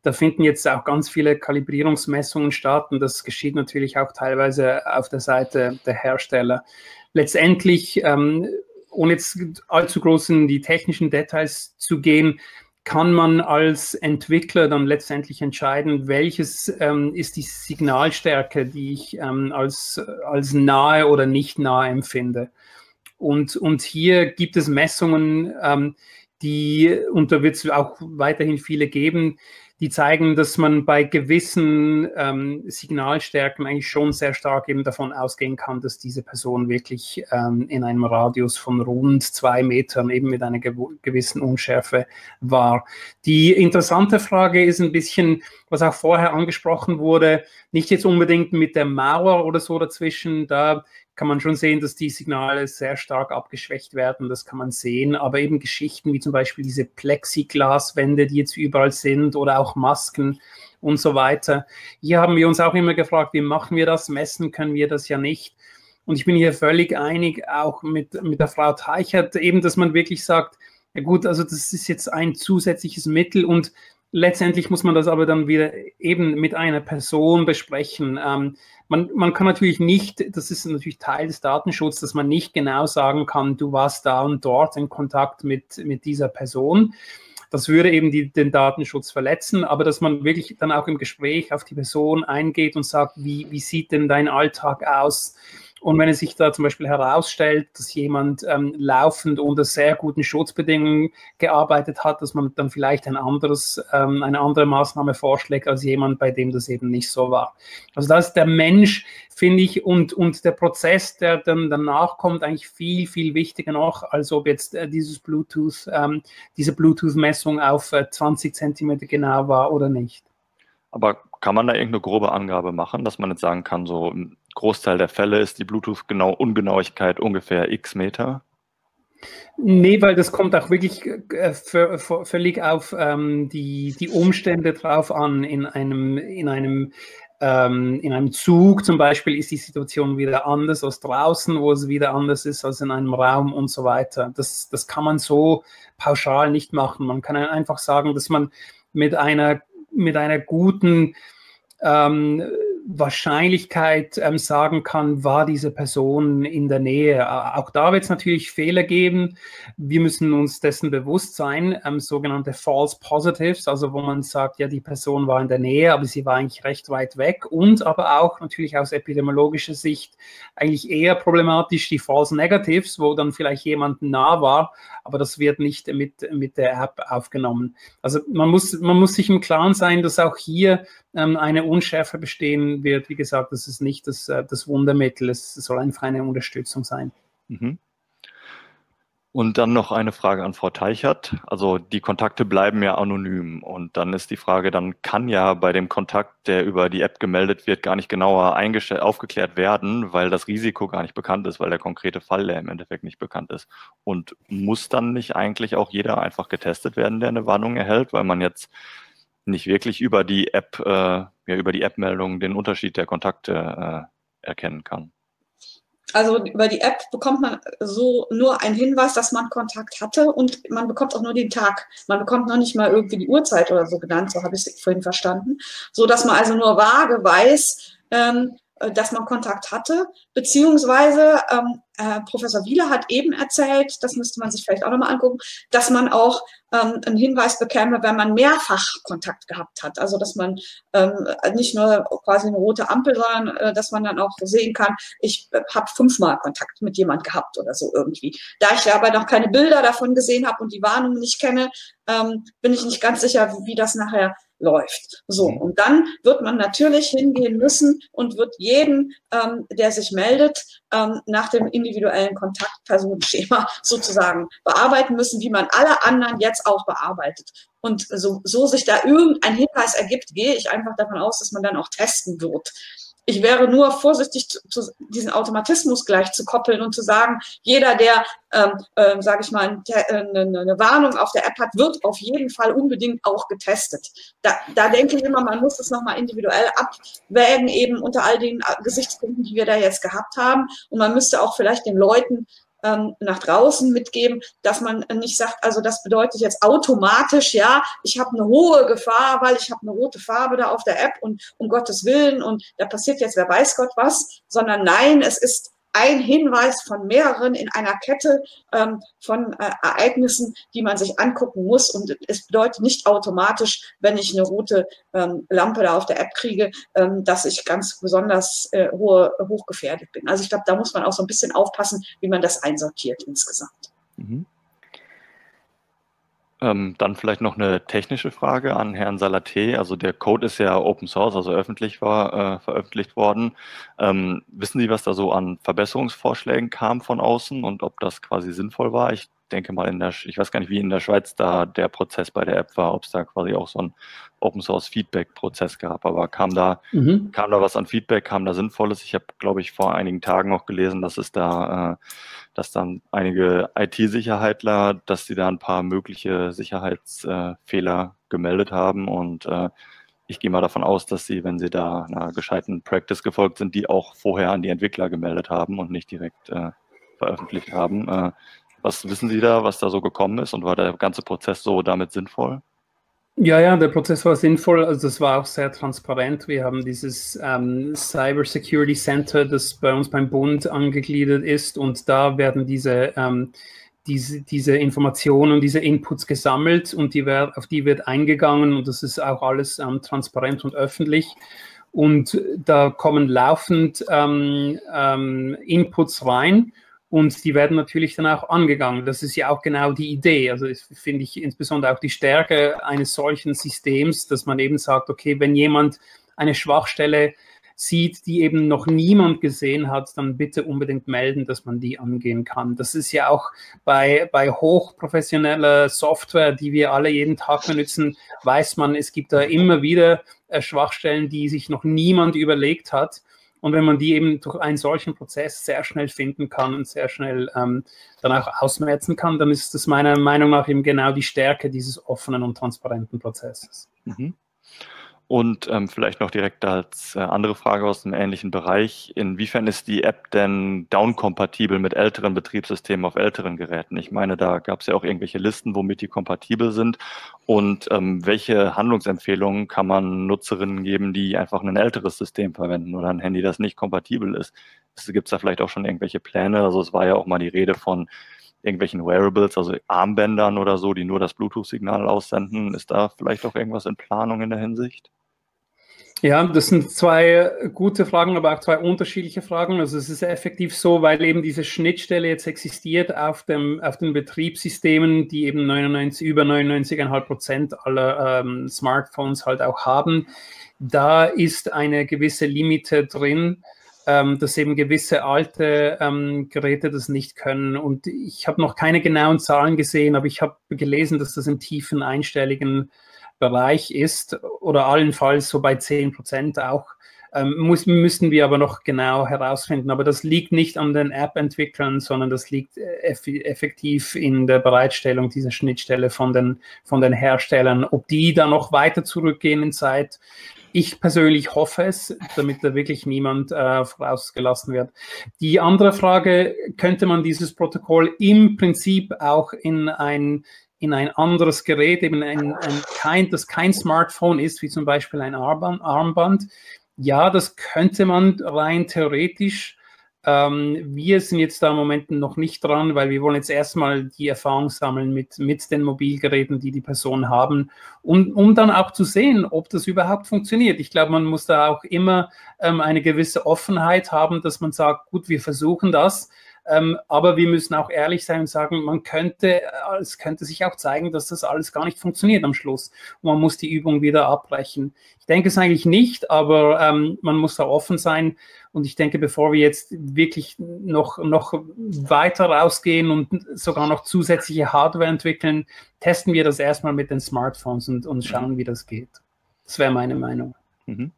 Da finden jetzt auch ganz viele Kalibrierungsmessungen statt und das geschieht natürlich auch teilweise auf der Seite der Hersteller letztendlich, ähm, ohne jetzt allzu groß in die technischen Details zu gehen, kann man als Entwickler dann letztendlich entscheiden, welches ähm, ist die Signalstärke, die ich ähm, als, als nahe oder nicht nahe empfinde. Und, und hier gibt es Messungen, ähm, die, und da wird es auch weiterhin viele geben, die zeigen, dass man bei gewissen ähm, Signalstärken eigentlich schon sehr stark eben davon ausgehen kann, dass diese Person wirklich ähm, in einem Radius von rund zwei Metern eben mit einer gewissen Unschärfe war. Die interessante Frage ist ein bisschen, was auch vorher angesprochen wurde, nicht jetzt unbedingt mit der Mauer oder so dazwischen, da kann man schon sehen, dass die Signale sehr stark abgeschwächt werden. Das kann man sehen. Aber eben Geschichten wie zum Beispiel diese Plexiglaswände, die jetzt überall sind oder auch Masken und so weiter. Hier haben wir uns auch immer gefragt, wie machen wir das? Messen können wir das ja nicht. Und ich bin hier völlig einig, auch mit, mit der Frau Teichert, eben, dass man wirklich sagt, ja gut, also das ist jetzt ein zusätzliches Mittel und letztendlich muss man das aber dann wieder eben mit einer Person besprechen. Ähm, man, man kann natürlich nicht, das ist natürlich Teil des Datenschutzes, dass man nicht genau sagen kann, du warst da und dort in Kontakt mit, mit dieser Person. Das würde eben die, den Datenschutz verletzen, aber dass man wirklich dann auch im Gespräch auf die Person eingeht und sagt, wie, wie sieht denn dein Alltag aus? Und wenn es sich da zum Beispiel herausstellt, dass jemand ähm, laufend unter sehr guten Schutzbedingungen gearbeitet hat, dass man dann vielleicht ein anderes, ähm, eine andere Maßnahme vorschlägt als jemand, bei dem das eben nicht so war. Also da ist der Mensch, finde ich, und, und der Prozess, der dann danach kommt, eigentlich viel, viel wichtiger noch, als ob jetzt äh, dieses Bluetooth, ähm, diese Bluetooth-Messung auf äh, 20 Zentimeter genau war oder nicht. Aber kann man da irgendeine grobe Angabe machen, dass man jetzt sagen kann, so Großteil der Fälle ist die Bluetooth-Ungenauigkeit ungefähr x Meter? Nee, weil das kommt auch wirklich äh, völlig auf ähm, die, die Umstände drauf an. In einem, in, einem, ähm, in einem Zug zum Beispiel ist die Situation wieder anders als draußen, wo es wieder anders ist als in einem Raum und so weiter. Das, das kann man so pauschal nicht machen. Man kann einfach sagen, dass man mit einer mit einer guten ähm, Wahrscheinlichkeit ähm, sagen kann, war diese Person in der Nähe. Auch da wird es natürlich Fehler geben. Wir müssen uns dessen bewusst sein, ähm, sogenannte False Positives, also wo man sagt, ja, die Person war in der Nähe, aber sie war eigentlich recht weit weg und aber auch natürlich aus epidemiologischer Sicht eigentlich eher problematisch die False Negatives, wo dann vielleicht jemand nah war, aber das wird nicht mit, mit der App aufgenommen. Also man muss, man muss sich im Klaren sein, dass auch hier ähm, eine Unschärfe bestehen wird. Wie gesagt, das ist nicht das, äh, das Wundermittel, es soll einfach eine Unterstützung sein. Mhm. Und dann noch eine Frage an Frau Teichert. Also die Kontakte bleiben ja anonym. Und dann ist die Frage, dann kann ja bei dem Kontakt, der über die App gemeldet wird, gar nicht genauer aufgeklärt werden, weil das Risiko gar nicht bekannt ist, weil der konkrete Fall ja im Endeffekt nicht bekannt ist. Und muss dann nicht eigentlich auch jeder einfach getestet werden, der eine Warnung erhält, weil man jetzt nicht wirklich über die App, äh, ja, über die App-Meldung den Unterschied der Kontakte äh, erkennen kann. Also über die App bekommt man so nur einen Hinweis, dass man Kontakt hatte und man bekommt auch nur den Tag. Man bekommt noch nicht mal irgendwie die Uhrzeit oder so genannt, so habe ich es vorhin verstanden. So dass man also nur vage weiß, ähm, äh, dass man Kontakt hatte, beziehungsweise ähm, äh, Professor Wieler hat eben erzählt, das müsste man sich vielleicht auch nochmal angucken, dass man auch ähm, einen Hinweis bekäme, wenn man mehrfach Kontakt gehabt hat. Also dass man ähm, nicht nur quasi eine rote Ampel, sondern äh, dass man dann auch sehen kann, ich äh, habe fünfmal Kontakt mit jemand gehabt oder so irgendwie. Da ich aber noch keine Bilder davon gesehen habe und die Warnung nicht kenne, ähm, bin ich nicht ganz sicher, wie das nachher läuft. So, mhm. und dann wird man natürlich hingehen müssen und wird jeden, ähm, der sich meldet, ähm, nach dem individuellen Kontaktpersonenschema sozusagen bearbeiten müssen, wie man alle anderen jetzt auch bearbeitet. Und so, so sich da irgendein Hinweis ergibt, gehe ich einfach davon aus, dass man dann auch testen wird ich wäre nur vorsichtig, zu, zu, diesen Automatismus gleich zu koppeln und zu sagen, jeder, der, ähm, äh, sage ich mal, äh, eine, eine, Warnung auf der App hat, wird auf jeden Fall unbedingt auch getestet. Da, da denke ich immer, man muss es nochmal individuell abwägen, eben unter all den äh, Gesichtspunkten, die wir da jetzt gehabt haben. Und man müsste auch vielleicht den Leuten ähm, nach draußen mitgeben, dass man nicht sagt, also das bedeutet jetzt automatisch, ja, ich habe eine hohe Gefahr, weil ich habe eine rote Farbe da auf der App und um Gottes Willen und da passiert jetzt wer weiß Gott was, sondern nein, es ist ein Hinweis von mehreren in einer Kette ähm, von äh, Ereignissen, die man sich angucken muss. Und es bedeutet nicht automatisch, wenn ich eine rote ähm, Lampe da auf der App kriege, ähm, dass ich ganz besonders äh, hohe, hochgefährdet bin. Also ich glaube, da muss man auch so ein bisschen aufpassen, wie man das einsortiert insgesamt. Mhm. Ähm, dann vielleicht noch eine technische Frage an Herrn Salaté. Also der Code ist ja Open Source, also öffentlich war, äh, veröffentlicht worden. Ähm, wissen Sie, was da so an Verbesserungsvorschlägen kam von außen und ob das quasi sinnvoll war? Ich denke mal in der, ich weiß gar nicht, wie in der Schweiz da der Prozess bei der App war, ob es da quasi auch so ein Open Source Feedback Prozess gab, aber kam da, mhm. kam da was an Feedback, kam da Sinnvolles? Ich habe, glaube ich, vor einigen Tagen auch gelesen, dass es da, äh, dass dann einige IT-Sicherheitler, dass sie da ein paar mögliche Sicherheitsfehler äh, gemeldet haben und äh, ich gehe mal davon aus, dass sie, wenn sie da einer gescheiten Practice gefolgt sind, die auch vorher an die Entwickler gemeldet haben und nicht direkt äh, veröffentlicht haben. Was wissen Sie da, was da so gekommen ist und war der ganze Prozess so damit sinnvoll? Ja, ja, der Prozess war sinnvoll. Also das war auch sehr transparent. Wir haben dieses ähm, Cyber Security Center, das bei uns beim Bund angegliedert ist, und da werden diese ähm, diese, diese Informationen, diese Inputs gesammelt und die werd, auf die wird eingegangen und das ist auch alles ähm, transparent und öffentlich. und da kommen laufend ähm, ähm, Inputs rein und die werden natürlich dann auch angegangen. Das ist ja auch genau die Idee. Also finde ich insbesondere auch die Stärke eines solchen Systems, dass man eben sagt, okay, wenn jemand eine Schwachstelle sieht, die eben noch niemand gesehen hat, dann bitte unbedingt melden, dass man die angehen kann. Das ist ja auch bei, bei hochprofessioneller Software, die wir alle jeden Tag benutzen, weiß man, es gibt da immer wieder äh, Schwachstellen, die sich noch niemand überlegt hat. Und wenn man die eben durch einen solchen Prozess sehr schnell finden kann und sehr schnell ähm, dann auch ausmerzen kann, dann ist das meiner Meinung nach eben genau die Stärke dieses offenen und transparenten Prozesses. Mhm. Und ähm, vielleicht noch direkt als äh, andere Frage aus dem ähnlichen Bereich. Inwiefern ist die App denn down-kompatibel mit älteren Betriebssystemen auf älteren Geräten? Ich meine, da gab es ja auch irgendwelche Listen, womit die kompatibel sind. Und ähm, welche Handlungsempfehlungen kann man Nutzerinnen geben, die einfach ein älteres System verwenden oder ein Handy, das nicht kompatibel ist? Gibt es da vielleicht auch schon irgendwelche Pläne? Also es war ja auch mal die Rede von irgendwelchen Wearables, also Armbändern oder so, die nur das Bluetooth-Signal aussenden. Ist da vielleicht auch irgendwas in Planung in der Hinsicht? Ja, das sind zwei gute Fragen, aber auch zwei unterschiedliche Fragen. Also es ist effektiv so, weil eben diese Schnittstelle jetzt existiert auf, dem, auf den Betriebssystemen, die eben 99, über 99,5 Prozent aller ähm, Smartphones halt auch haben. Da ist eine gewisse Limite drin, ähm, dass eben gewisse alte ähm, Geräte das nicht können. Und ich habe noch keine genauen Zahlen gesehen, aber ich habe gelesen, dass das im tiefen einstelligen Bereich ist oder allenfalls so bei 10 Prozent auch. Ähm, muss, müssen wir aber noch genau herausfinden. Aber das liegt nicht an den App-Entwicklern, sondern das liegt äh, eff effektiv in der Bereitstellung dieser Schnittstelle von den, von den Herstellern. Ob die da noch weiter zurückgehen in Zeit, ich persönlich hoffe es, damit da wirklich niemand äh, vorausgelassen wird. Die andere Frage, könnte man dieses Protokoll im Prinzip auch in ein in ein anderes Gerät, eben ein, ein kein, das kein Smartphone ist, wie zum Beispiel ein Armband. Ja, das könnte man rein theoretisch. Ähm, wir sind jetzt da im Moment noch nicht dran, weil wir wollen jetzt erstmal die Erfahrung sammeln mit, mit den Mobilgeräten, die die Personen haben, und, um dann auch zu sehen, ob das überhaupt funktioniert. Ich glaube, man muss da auch immer ähm, eine gewisse Offenheit haben, dass man sagt, gut, wir versuchen das ähm, aber wir müssen auch ehrlich sein und sagen, man könnte, äh, es könnte sich auch zeigen, dass das alles gar nicht funktioniert am Schluss. Und man muss die Übung wieder abbrechen. Ich denke es eigentlich nicht, aber ähm, man muss da offen sein. Und ich denke, bevor wir jetzt wirklich noch, noch weiter rausgehen und sogar noch zusätzliche Hardware entwickeln, testen wir das erstmal mit den Smartphones und, und schauen, wie das geht. Das wäre meine Meinung. Mhm.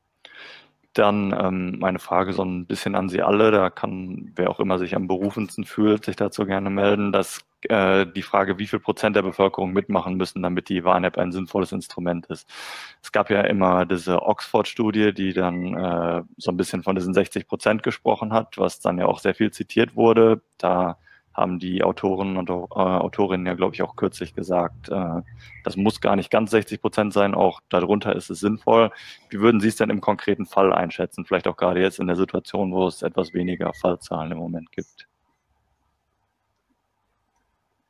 Dann ähm, meine Frage so ein bisschen an Sie alle, da kann wer auch immer sich am berufensten fühlt, sich dazu gerne melden, dass äh, die Frage, wie viel Prozent der Bevölkerung mitmachen müssen, damit die Warn-App ein sinnvolles Instrument ist. Es gab ja immer diese Oxford-Studie, die dann äh, so ein bisschen von diesen 60 Prozent gesprochen hat, was dann ja auch sehr viel zitiert wurde. Da haben die Autoren und äh, Autorinnen ja, glaube ich, auch kürzlich gesagt, äh, das muss gar nicht ganz 60 Prozent sein, auch darunter ist es sinnvoll. Wie würden Sie es denn im konkreten Fall einschätzen? Vielleicht auch gerade jetzt in der Situation, wo es etwas weniger Fallzahlen im Moment gibt.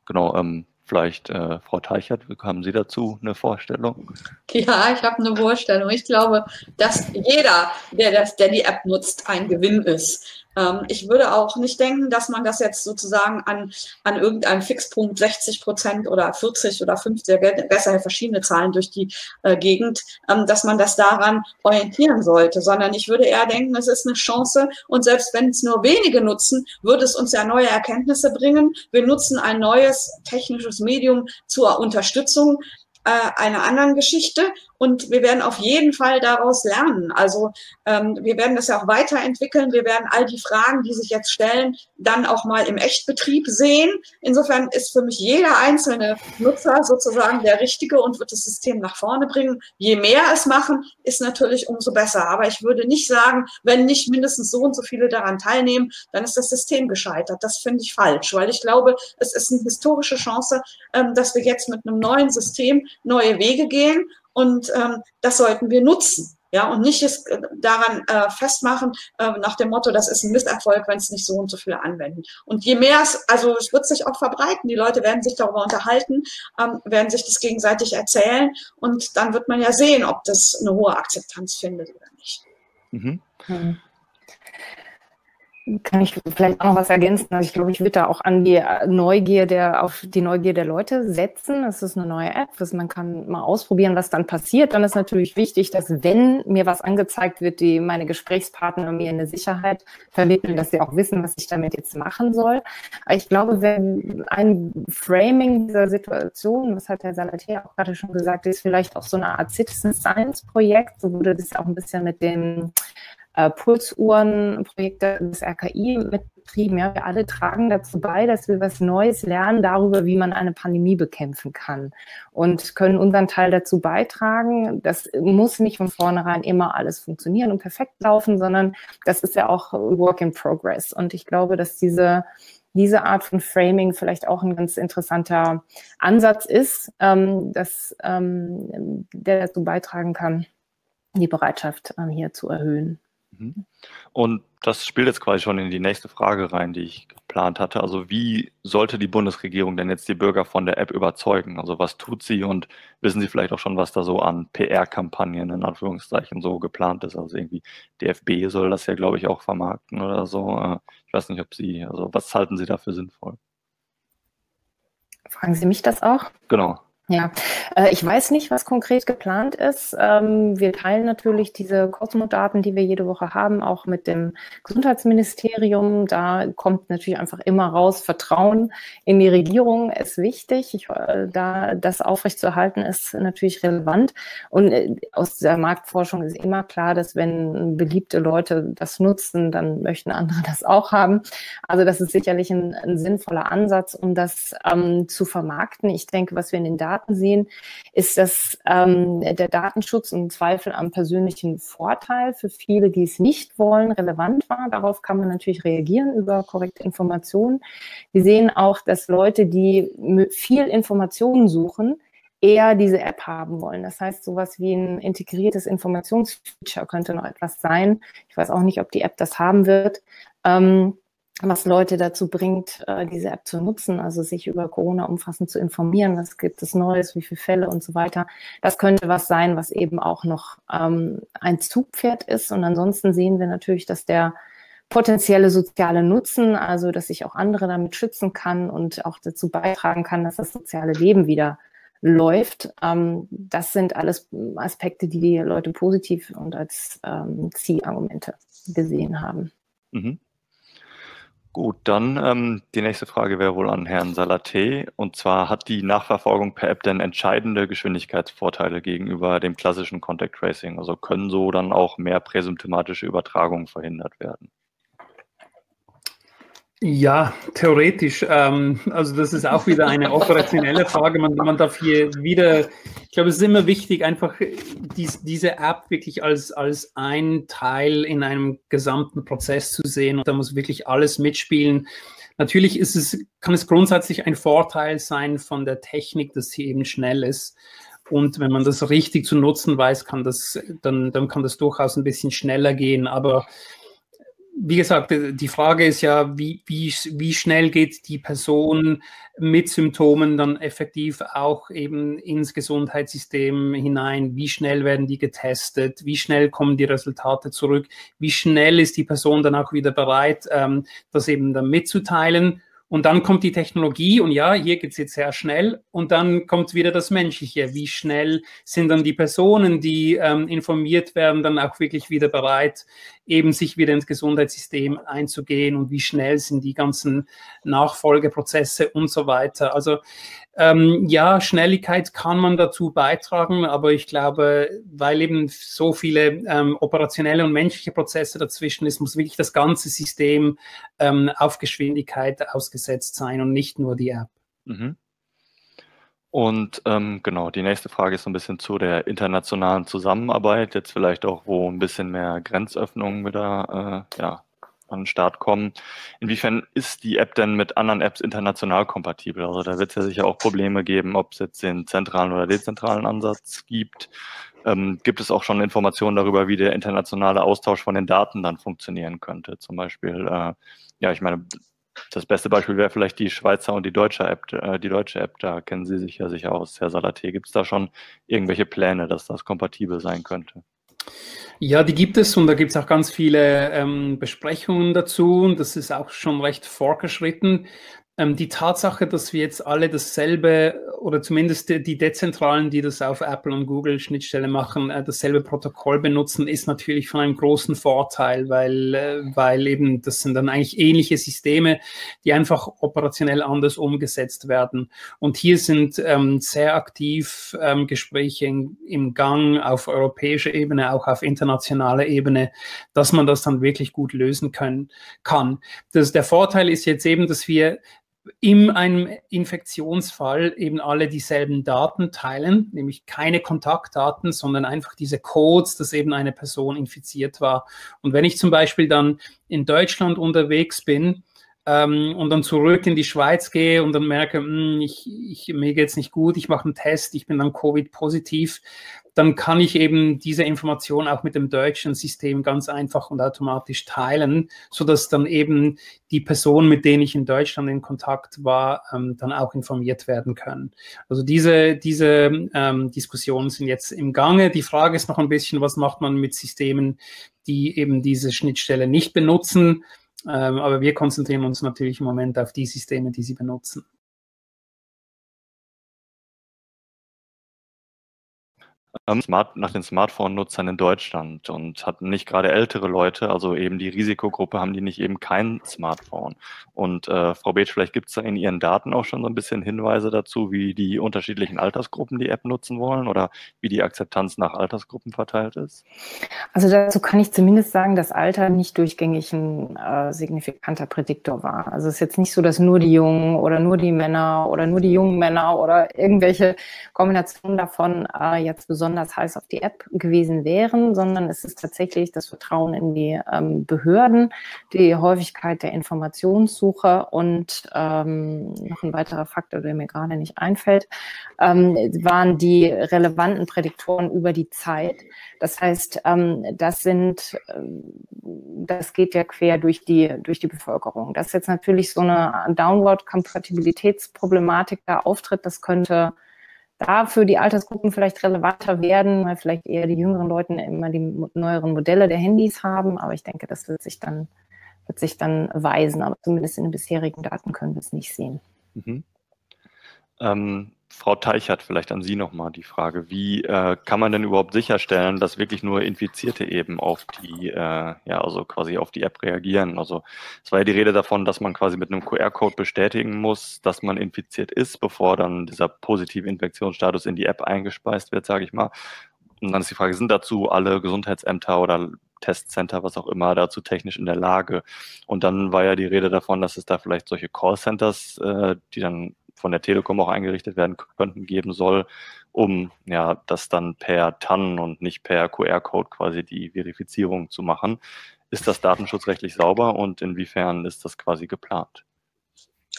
Genau, ähm, Vielleicht, äh, Frau Teichert, haben Sie dazu eine Vorstellung? Ja, ich habe eine Vorstellung. Ich glaube, dass jeder, der, das, der die App nutzt, ein Gewinn ist. Ähm, ich würde auch nicht denken, dass man das jetzt sozusagen an, an irgendeinem Fixpunkt 60 Prozent oder 40 oder 50, besser verschiedene Zahlen durch die äh, Gegend, ähm, dass man das daran orientieren sollte, sondern ich würde eher denken, es ist eine Chance und selbst wenn es nur wenige nutzen, würde es uns ja neue Erkenntnisse bringen. Wir nutzen ein neues technisches Medium zur Unterstützung äh, einer anderen Geschichte und wir werden auf jeden Fall daraus lernen. Also ähm, wir werden das ja auch weiterentwickeln. Wir werden all die Fragen, die sich jetzt stellen, dann auch mal im Echtbetrieb sehen. Insofern ist für mich jeder einzelne Nutzer sozusagen der Richtige und wird das System nach vorne bringen. Je mehr es machen, ist natürlich umso besser. Aber ich würde nicht sagen, wenn nicht mindestens so und so viele daran teilnehmen, dann ist das System gescheitert. Das finde ich falsch, weil ich glaube, es ist eine historische Chance, ähm, dass wir jetzt mit einem neuen System neue Wege gehen und ähm, das sollten wir nutzen. Ja, und nicht es äh, daran äh, festmachen, äh, nach dem Motto, das ist ein Misserfolg, wenn es nicht so und so viele anwenden. Und je mehr es, also es wird sich auch verbreiten, die Leute werden sich darüber unterhalten, ähm, werden sich das gegenseitig erzählen und dann wird man ja sehen, ob das eine hohe Akzeptanz findet oder nicht. Mhm. Mhm kann ich vielleicht auch noch was ergänzen. Also ich glaube, ich würde da auch an die Neugier der, auf die Neugier der Leute setzen. Das ist eine neue App, was man kann mal ausprobieren, was dann passiert. Dann ist natürlich wichtig, dass wenn mir was angezeigt wird, die meine Gesprächspartner mir eine Sicherheit vermitteln, dass sie auch wissen, was ich damit jetzt machen soll. Ich glaube, wenn ein Framing dieser Situation, was hat Herr Salatier auch gerade schon gesagt, ist vielleicht auch so eine Art Citizen Science Projekt. So wurde das auch ein bisschen mit den äh, Pulsuhrenprojekte des RKI mitbetrieben. Ja, wir alle tragen dazu bei, dass wir was Neues lernen darüber, wie man eine Pandemie bekämpfen kann und können unseren Teil dazu beitragen. Das muss nicht von vornherein immer alles funktionieren und perfekt laufen, sondern das ist ja auch Work in Progress. Und ich glaube, dass diese diese Art von Framing vielleicht auch ein ganz interessanter Ansatz ist, ähm, dass, ähm, der dazu beitragen kann, die Bereitschaft ähm, hier zu erhöhen. Mhm. Und das spielt jetzt quasi schon in die nächste Frage rein, die ich geplant hatte. Also wie sollte die Bundesregierung denn jetzt die Bürger von der App überzeugen? Also was tut sie und wissen Sie vielleicht auch schon, was da so an PR-Kampagnen in Anführungszeichen so geplant ist? Also irgendwie DFB soll das ja, glaube ich, auch vermarkten oder so. Äh, ich weiß nicht, ob Sie, also was halten Sie dafür sinnvoll? Fragen Sie mich das auch? Genau. Ja, äh, ich weiß nicht, was konkret geplant ist. Ähm, wir teilen natürlich diese Kosmodaten, die wir jede Woche haben, auch mit dem Gesundheitsministerium. Da kommt natürlich einfach immer raus, Vertrauen in die Regierung ist wichtig. Ich, äh, da das aufrechtzuerhalten ist natürlich relevant. Und äh, aus der Marktforschung ist immer klar, dass wenn beliebte Leute das nutzen, dann möchten andere das auch haben. Also das ist sicherlich ein, ein sinnvoller Ansatz, um das ähm, zu vermarkten. Ich denke, was wir in den Daten Daten sehen, ist, dass ähm, der Datenschutz im Zweifel am persönlichen Vorteil für viele, die es nicht wollen, relevant war. Darauf kann man natürlich reagieren über korrekte Informationen. Wir sehen auch, dass Leute, die viel Informationen suchen, eher diese App haben wollen. Das heißt, sowas wie ein integriertes Informationsfeature könnte noch etwas sein. Ich weiß auch nicht, ob die App das haben wird. Ähm, was Leute dazu bringt, äh, diese App zu nutzen, also sich über Corona umfassend zu informieren, was gibt es Neues, wie viele Fälle und so weiter. Das könnte was sein, was eben auch noch ähm, ein Zugpferd ist. Und ansonsten sehen wir natürlich, dass der potenzielle soziale Nutzen, also dass ich auch andere damit schützen kann und auch dazu beitragen kann, dass das soziale Leben wieder läuft. Ähm, das sind alles Aspekte, die die Leute positiv und als ähm, Zielargumente gesehen haben. Mhm. Gut, dann ähm, die nächste Frage wäre wohl an Herrn Salaté. Und zwar hat die Nachverfolgung per App denn entscheidende Geschwindigkeitsvorteile gegenüber dem klassischen Contact Tracing? Also können so dann auch mehr präsymptomatische Übertragungen verhindert werden? Ja, theoretisch. Ähm, also das ist auch wieder eine operationelle Frage. Man, man darf hier wieder, ich glaube, es ist immer wichtig, einfach dies, diese App wirklich als, als ein Teil in einem gesamten Prozess zu sehen. Und da muss wirklich alles mitspielen. Natürlich ist es, kann es grundsätzlich ein Vorteil sein von der Technik, dass sie eben schnell ist. Und wenn man das richtig zu nutzen weiß, kann das, dann, dann kann das durchaus ein bisschen schneller gehen. Aber wie gesagt, die Frage ist ja, wie, wie, wie schnell geht die Person mit Symptomen dann effektiv auch eben ins Gesundheitssystem hinein? Wie schnell werden die getestet? Wie schnell kommen die Resultate zurück? Wie schnell ist die Person dann auch wieder bereit, ähm, das eben dann mitzuteilen? Und dann kommt die Technologie und ja, hier geht es jetzt sehr schnell und dann kommt wieder das Menschliche. Wie schnell sind dann die Personen, die ähm, informiert werden, dann auch wirklich wieder bereit, eben sich wieder ins Gesundheitssystem einzugehen und wie schnell sind die ganzen Nachfolgeprozesse und so weiter. Also ähm, ja, Schnelligkeit kann man dazu beitragen, aber ich glaube, weil eben so viele ähm, operationelle und menschliche Prozesse dazwischen ist, muss wirklich das ganze System ähm, auf Geschwindigkeit ausgesetzt sein und nicht nur die App. Mhm. Und ähm, genau, die nächste Frage ist so ein bisschen zu der internationalen Zusammenarbeit, jetzt vielleicht auch, wo ein bisschen mehr Grenzöffnungen wieder äh, ja, an den Start kommen. Inwiefern ist die App denn mit anderen Apps international kompatibel? Also da wird es ja sicher auch Probleme geben, ob es jetzt den zentralen oder dezentralen Ansatz gibt. Ähm, gibt es auch schon Informationen darüber, wie der internationale Austausch von den Daten dann funktionieren könnte? Zum Beispiel, äh, ja, ich meine, das beste Beispiel wäre vielleicht die Schweizer und die deutsche App. Äh, die deutsche App, da kennen Sie sich ja sicher aus, Herr Salaté. Gibt es da schon irgendwelche Pläne, dass das kompatibel sein könnte? Ja, die gibt es und da gibt es auch ganz viele ähm, Besprechungen dazu und das ist auch schon recht fortgeschritten. Ähm, die Tatsache, dass wir jetzt alle dasselbe oder zumindest die, die, Dezentralen, die das auf Apple und Google Schnittstelle machen, äh, dasselbe Protokoll benutzen, ist natürlich von einem großen Vorteil, weil, äh, weil eben das sind dann eigentlich ähnliche Systeme, die einfach operationell anders umgesetzt werden. Und hier sind ähm, sehr aktiv ähm, Gespräche in, im Gang auf europäischer Ebene, auch auf internationaler Ebene, dass man das dann wirklich gut lösen können, kann. Das, der Vorteil ist jetzt eben, dass wir in einem Infektionsfall eben alle dieselben Daten teilen, nämlich keine Kontaktdaten, sondern einfach diese Codes, dass eben eine Person infiziert war. Und wenn ich zum Beispiel dann in Deutschland unterwegs bin, ähm, und dann zurück in die Schweiz gehe und dann merke, mh, hm, ich, ich, mir geht's nicht gut, ich mache einen Test, ich bin dann Covid-positiv, dann kann ich eben diese Information auch mit dem deutschen System ganz einfach und automatisch teilen, so dass dann eben die Personen, mit denen ich in Deutschland in Kontakt war, ähm, dann auch informiert werden können. Also diese, diese ähm, Diskussionen sind jetzt im Gange. Die Frage ist noch ein bisschen, was macht man mit Systemen, die eben diese Schnittstelle nicht benutzen? Ähm, aber wir konzentrieren uns natürlich im Moment auf die Systeme, die sie benutzen. Smart, nach den Smartphone-Nutzern in Deutschland und hatten nicht gerade ältere Leute, also eben die Risikogruppe, haben die nicht eben kein Smartphone. Und äh, Frau Beetsch, vielleicht gibt es da in Ihren Daten auch schon so ein bisschen Hinweise dazu, wie die unterschiedlichen Altersgruppen die App nutzen wollen oder wie die Akzeptanz nach Altersgruppen verteilt ist? Also dazu kann ich zumindest sagen, dass Alter nicht durchgängig ein äh, signifikanter Prädiktor war. Also es ist jetzt nicht so, dass nur die Jungen oder nur die Männer oder nur die jungen Männer oder irgendwelche Kombinationen davon äh, jetzt besonders besonders heiß auf die App gewesen wären, sondern es ist tatsächlich das Vertrauen in die ähm, Behörden, die Häufigkeit der Informationssuche und ähm, noch ein weiterer Faktor, der mir gerade nicht einfällt, ähm, waren die relevanten Prädiktoren über die Zeit. Das heißt, ähm, das sind, ähm, das geht ja quer durch die, durch die Bevölkerung. Dass jetzt natürlich so eine Download-Kompatibilitätsproblematik da auftritt, das könnte da für die Altersgruppen vielleicht relevanter werden, weil vielleicht eher die jüngeren Leute immer die neueren Modelle der Handys haben. Aber ich denke, das wird sich dann, wird sich dann weisen. Aber zumindest in den bisherigen Daten können wir es nicht sehen. Mhm. Ähm, Frau Teichert, vielleicht an Sie nochmal die Frage, wie äh, kann man denn überhaupt sicherstellen, dass wirklich nur Infizierte eben auf die, äh, ja, also quasi auf die App reagieren? Also es war ja die Rede davon, dass man quasi mit einem QR-Code bestätigen muss, dass man infiziert ist, bevor dann dieser positive Infektionsstatus in die App eingespeist wird, sage ich mal. Und dann ist die Frage, sind dazu alle Gesundheitsämter oder Testcenter, was auch immer, dazu technisch in der Lage? Und dann war ja die Rede davon, dass es da vielleicht solche Callcenters, äh, die dann von der Telekom auch eingerichtet werden könnten, geben soll, um ja das dann per TAN und nicht per QR-Code quasi die Verifizierung zu machen. Ist das datenschutzrechtlich sauber und inwiefern ist das quasi geplant?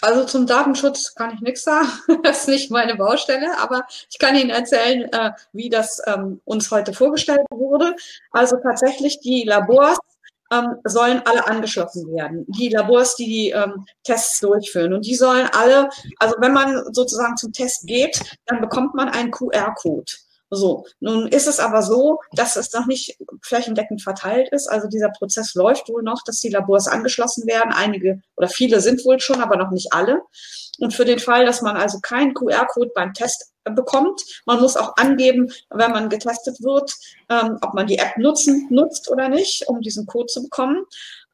Also zum Datenschutz kann ich nichts sagen. Das ist nicht meine Baustelle, aber ich kann Ihnen erzählen, äh, wie das ähm, uns heute vorgestellt wurde. Also tatsächlich die Labors ähm, sollen alle angeschlossen werden. Die Labors, die die ähm, Tests durchführen. Und die sollen alle, also wenn man sozusagen zum Test geht, dann bekommt man einen QR-Code. So, nun ist es aber so, dass es noch nicht flächendeckend verteilt ist. Also dieser Prozess läuft wohl noch, dass die Labors angeschlossen werden. Einige oder viele sind wohl schon, aber noch nicht alle. Und für den Fall, dass man also keinen QR-Code beim Test bekommt, man muss auch angeben, wenn man getestet wird, ähm, ob man die App nutzen, nutzt oder nicht, um diesen Code zu bekommen.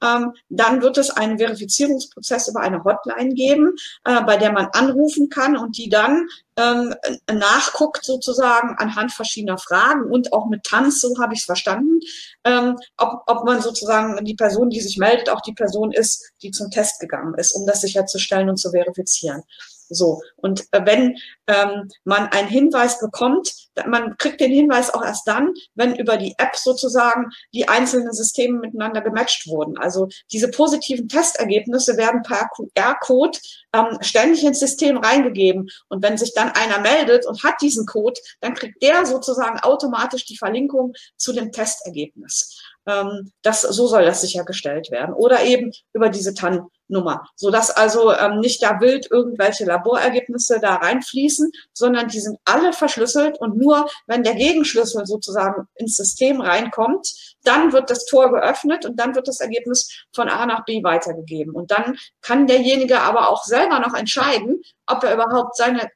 Ähm, dann wird es einen Verifizierungsprozess über eine Hotline geben, äh, bei der man anrufen kann und die dann ähm, nachguckt sozusagen anhand verschiedener Fragen und auch mit Tanz, so habe ich es verstanden, ähm, ob, ob man sozusagen die Person, die sich meldet, auch die Person ist, die zum Test gegangen ist, um das sicherzustellen und zu verifizieren. So. Und äh, wenn ähm, man einen Hinweis bekommt, man kriegt den Hinweis auch erst dann, wenn über die App sozusagen die einzelnen Systeme miteinander gematcht wurden. Also diese positiven Testergebnisse werden per QR-Code ähm, ständig ins System reingegeben. Und wenn sich dann einer meldet und hat diesen Code, dann kriegt der sozusagen automatisch die Verlinkung zu dem Testergebnis. Ähm, das, so soll das sichergestellt werden. Oder eben über diese TAN Nummer, sodass also ähm, nicht da wild irgendwelche Laborergebnisse da reinfließen, sondern die sind alle verschlüsselt und nur wenn der Gegenschlüssel sozusagen ins System reinkommt, dann wird das Tor geöffnet und dann wird das Ergebnis von A nach B weitergegeben. Und dann kann derjenige aber auch selber noch entscheiden, ob er überhaupt seine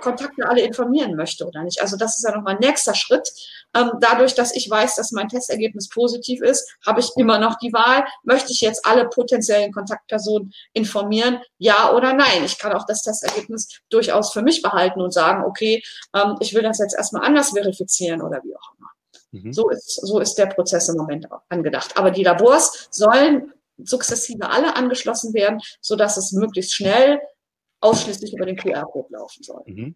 Kontakte alle informieren möchte oder nicht. Also das ist ja nochmal ein nächster Schritt. Ähm, dadurch, dass ich weiß, dass mein Testergebnis positiv ist, habe ich immer noch die Wahl, möchte ich jetzt alle potenziellen Kontaktpersonen informieren, ja oder nein. Ich kann auch das Testergebnis durchaus für mich behalten und sagen, okay, ähm, ich will das jetzt erstmal anders verifizieren oder wie auch immer. Mhm. So, ist, so ist der Prozess im Moment angedacht. Aber die Labors sollen sukzessive alle angeschlossen werden, sodass es möglichst schnell ausschließlich über den QR-Code laufen soll. Mhm.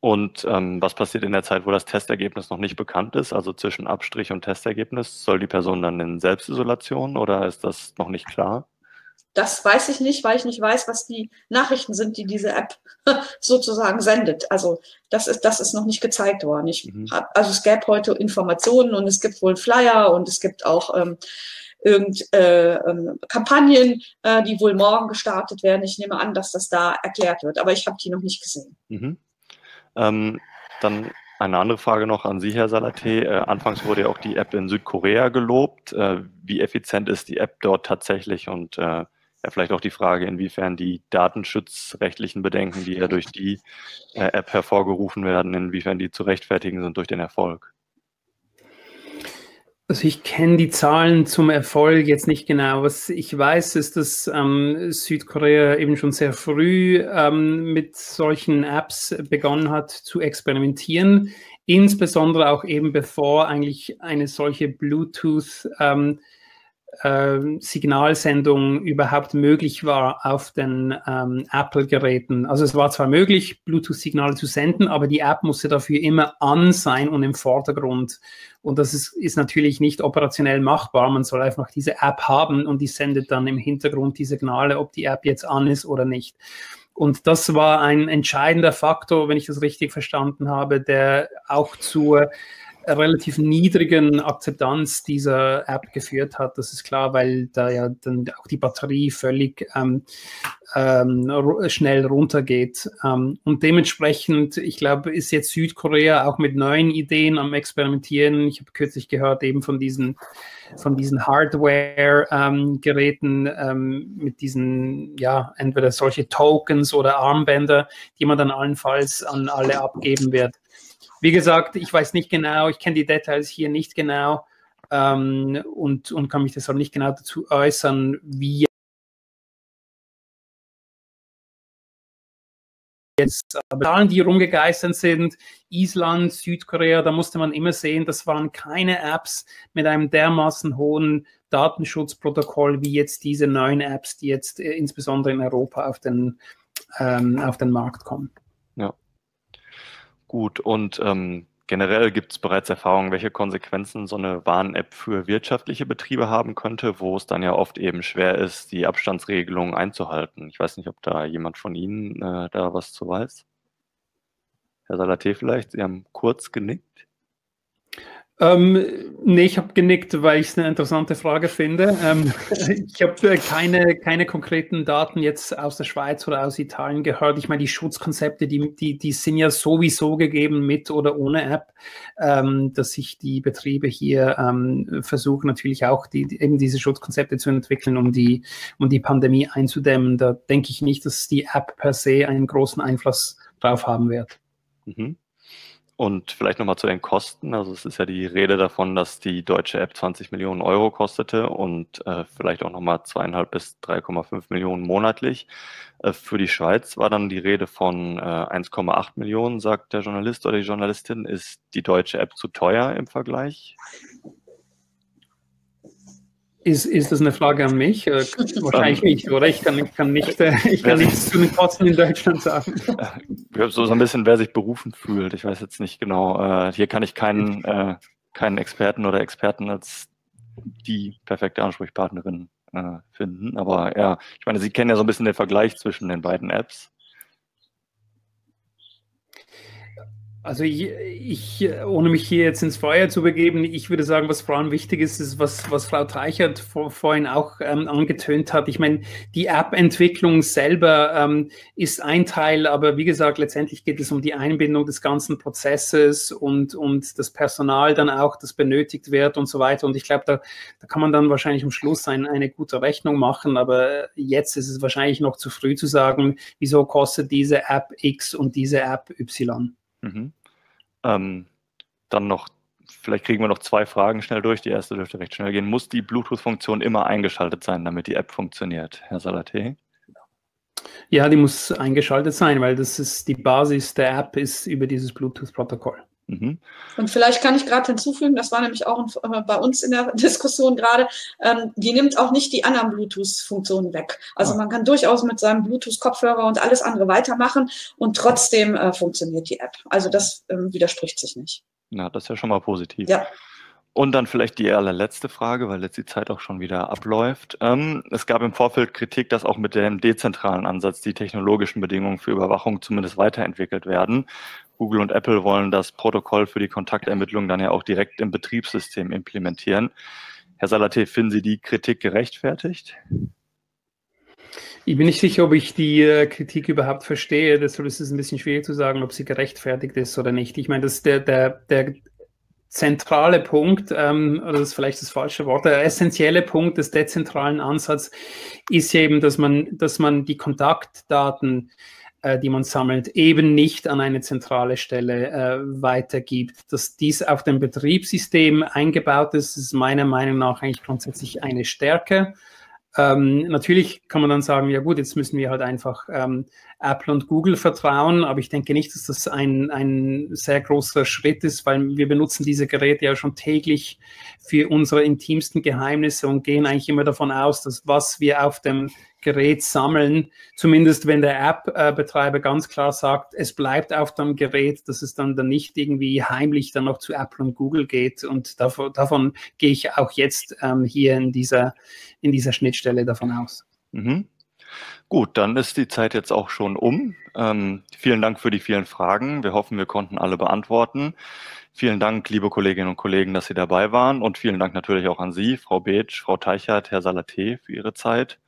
Und ähm, was passiert in der Zeit, wo das Testergebnis noch nicht bekannt ist, also zwischen Abstrich und Testergebnis? Soll die Person dann in Selbstisolation oder ist das noch nicht klar? Das weiß ich nicht, weil ich nicht weiß, was die Nachrichten sind, die diese App sozusagen sendet. Also das ist, das ist noch nicht gezeigt worden. Ich, mhm. Also es gäbe heute Informationen und es gibt wohl Flyer und es gibt auch ähm, irgend äh, ähm, Kampagnen, äh, die wohl morgen gestartet werden. Ich nehme an, dass das da erklärt wird, aber ich habe die noch nicht gesehen. Mhm. Ähm, dann eine andere Frage noch an Sie, Herr Salaté. Äh, anfangs wurde ja auch die App in Südkorea gelobt. Äh, wie effizient ist die App dort tatsächlich? Und äh, ja, vielleicht auch die Frage, inwiefern die datenschutzrechtlichen Bedenken, die ja durch die äh, App hervorgerufen werden, inwiefern die zu rechtfertigen sind durch den Erfolg. Also ich kenne die Zahlen zum Erfolg jetzt nicht genau. Was ich weiß, ist, dass ähm, Südkorea eben schon sehr früh ähm, mit solchen Apps begonnen hat zu experimentieren, insbesondere auch eben bevor eigentlich eine solche Bluetooth ähm, äh, Signalsendung überhaupt möglich war auf den ähm, Apple-Geräten. Also es war zwar möglich, Bluetooth-Signale zu senden, aber die App musste dafür immer an sein und im Vordergrund. Und das ist, ist natürlich nicht operationell machbar. Man soll einfach diese App haben und die sendet dann im Hintergrund die Signale, ob die App jetzt an ist oder nicht. Und das war ein entscheidender Faktor, wenn ich das richtig verstanden habe, der auch zur relativ niedrigen Akzeptanz dieser App geführt hat. Das ist klar, weil da ja dann auch die Batterie völlig ähm, ähm, schnell runtergeht. Ähm, und dementsprechend, ich glaube, ist jetzt Südkorea auch mit neuen Ideen am Experimentieren. Ich habe kürzlich gehört eben von diesen, von diesen Hardware-Geräten ähm, mit diesen, ja, entweder solche Tokens oder Armbänder, die man dann allenfalls an alle abgeben wird. Wie gesagt, ich weiß nicht genau, ich kenne die Details hier nicht genau ähm, und, und kann mich deshalb nicht genau dazu äußern, wie jetzt aber Zahlen, die rumgegeistert sind, Island, Südkorea, da musste man immer sehen, das waren keine Apps mit einem dermaßen hohen Datenschutzprotokoll wie jetzt diese neuen Apps, die jetzt äh, insbesondere in Europa auf den, ähm, auf den Markt kommen. Gut, und ähm, generell gibt es bereits Erfahrungen, welche Konsequenzen so eine Warn-App für wirtschaftliche Betriebe haben könnte, wo es dann ja oft eben schwer ist, die Abstandsregelungen einzuhalten. Ich weiß nicht, ob da jemand von Ihnen äh, da was zu weiß. Herr Salaté vielleicht, Sie haben kurz genickt. Ähm, nee, ich habe genickt, weil ich es eine interessante Frage finde. Ähm, ich habe äh, keine, keine konkreten Daten jetzt aus der Schweiz oder aus Italien gehört. Ich meine, die Schutzkonzepte, die, die, die sind ja sowieso gegeben mit oder ohne App, ähm, dass sich die Betriebe hier ähm, versuchen natürlich auch die, die, eben diese Schutzkonzepte zu entwickeln, um die, um die Pandemie einzudämmen. Da denke ich nicht, dass die App per se einen großen Einfluss drauf haben wird. Mhm. Und vielleicht nochmal zu den Kosten. Also es ist ja die Rede davon, dass die deutsche App 20 Millionen Euro kostete und äh, vielleicht auch nochmal zweieinhalb bis 3,5 Millionen monatlich. Äh, für die Schweiz war dann die Rede von äh, 1,8 Millionen, sagt der Journalist oder die Journalistin. Ist die deutsche App zu teuer im Vergleich? Ist, ist das eine Frage an mich? Äh, wahrscheinlich nicht, oder? Ich kann, ich kann, nicht, äh, ich kann nichts zu den Kosten in Deutschland sagen. So, so ein bisschen, wer sich berufen fühlt. Ich weiß jetzt nicht genau. Äh, hier kann ich keinen, keinen Experten oder Experten als die perfekte Ansprechpartnerin finden. Aber ja, ich meine, Sie kennen ja so ein bisschen den Vergleich zwischen den beiden Apps. Also ich, ich, ohne mich hier jetzt ins Feuer zu begeben, ich würde sagen, was allem wichtig ist, ist, was, was Frau Teichert vor, vorhin auch ähm, angetönt hat. Ich meine, die App-Entwicklung selber ähm, ist ein Teil, aber wie gesagt, letztendlich geht es um die Einbindung des ganzen Prozesses und, und das Personal dann auch, das benötigt wird und so weiter. Und ich glaube, da, da kann man dann wahrscheinlich am Schluss ein, eine gute Rechnung machen, aber jetzt ist es wahrscheinlich noch zu früh zu sagen, wieso kostet diese App X und diese App Y. Mhm. Ähm, dann noch, vielleicht kriegen wir noch zwei Fragen schnell durch. Die erste dürfte recht schnell gehen. Muss die Bluetooth-Funktion immer eingeschaltet sein, damit die App funktioniert, Herr Salaté? Ja, die muss eingeschaltet sein, weil das ist die Basis der App ist über dieses Bluetooth-Protokoll. Mhm. Und vielleicht kann ich gerade hinzufügen, das war nämlich auch äh, bei uns in der Diskussion gerade, ähm, die nimmt auch nicht die anderen Bluetooth-Funktionen weg. Also ah. man kann durchaus mit seinem Bluetooth-Kopfhörer und alles andere weitermachen und trotzdem äh, funktioniert die App. Also das ähm, widerspricht sich nicht. Na, das ist ja schon mal positiv. Ja. Und dann vielleicht die allerletzte Frage, weil jetzt die Zeit auch schon wieder abläuft. Ähm, es gab im Vorfeld Kritik, dass auch mit dem dezentralen Ansatz die technologischen Bedingungen für Überwachung zumindest weiterentwickelt werden. Google und Apple wollen das Protokoll für die Kontaktermittlung dann ja auch direkt im Betriebssystem implementieren. Herr Salaté, finden Sie die Kritik gerechtfertigt? Ich bin nicht sicher, ob ich die äh, Kritik überhaupt verstehe. Deshalb ist es ein bisschen schwierig zu sagen, ob sie gerechtfertigt ist oder nicht. Ich meine, das der, der, der zentrale Punkt, ähm, oder das ist vielleicht das falsche Wort, der essentielle Punkt des dezentralen Ansatzes ist eben, dass man, dass man die Kontaktdaten, die man sammelt, eben nicht an eine zentrale Stelle äh, weitergibt. Dass dies auf dem Betriebssystem eingebaut ist, ist meiner Meinung nach eigentlich grundsätzlich eine Stärke. Ähm, natürlich kann man dann sagen, ja gut, jetzt müssen wir halt einfach ähm, Apple und Google vertrauen, aber ich denke nicht, dass das ein, ein sehr großer Schritt ist, weil wir benutzen diese Geräte ja schon täglich für unsere intimsten Geheimnisse und gehen eigentlich immer davon aus, dass was wir auf dem Gerät sammeln, zumindest wenn der App-Betreiber ganz klar sagt, es bleibt auf dem Gerät, dass es dann, dann nicht irgendwie heimlich dann noch zu Apple und Google geht. Und davon, davon gehe ich auch jetzt ähm, hier in dieser, in dieser Schnittstelle davon aus. Mhm. Gut, dann ist die Zeit jetzt auch schon um. Ähm, vielen Dank für die vielen Fragen. Wir hoffen, wir konnten alle beantworten. Vielen Dank, liebe Kolleginnen und Kollegen, dass Sie dabei waren und vielen Dank natürlich auch an Sie, Frau Beetsch, Frau Teichert, Herr Salaté für Ihre Zeit.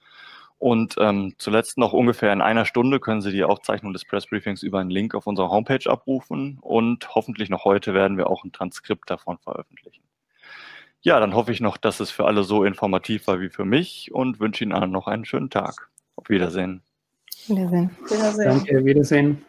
Und ähm, zuletzt noch ungefähr in einer Stunde können Sie die Aufzeichnung des Pressbriefings über einen Link auf unserer Homepage abrufen und hoffentlich noch heute werden wir auch ein Transkript davon veröffentlichen. Ja, dann hoffe ich noch, dass es für alle so informativ war wie für mich und wünsche Ihnen allen noch einen schönen Tag. Auf Wiedersehen. Wiedersehen. Wiedersehen. Danke, Wiedersehen.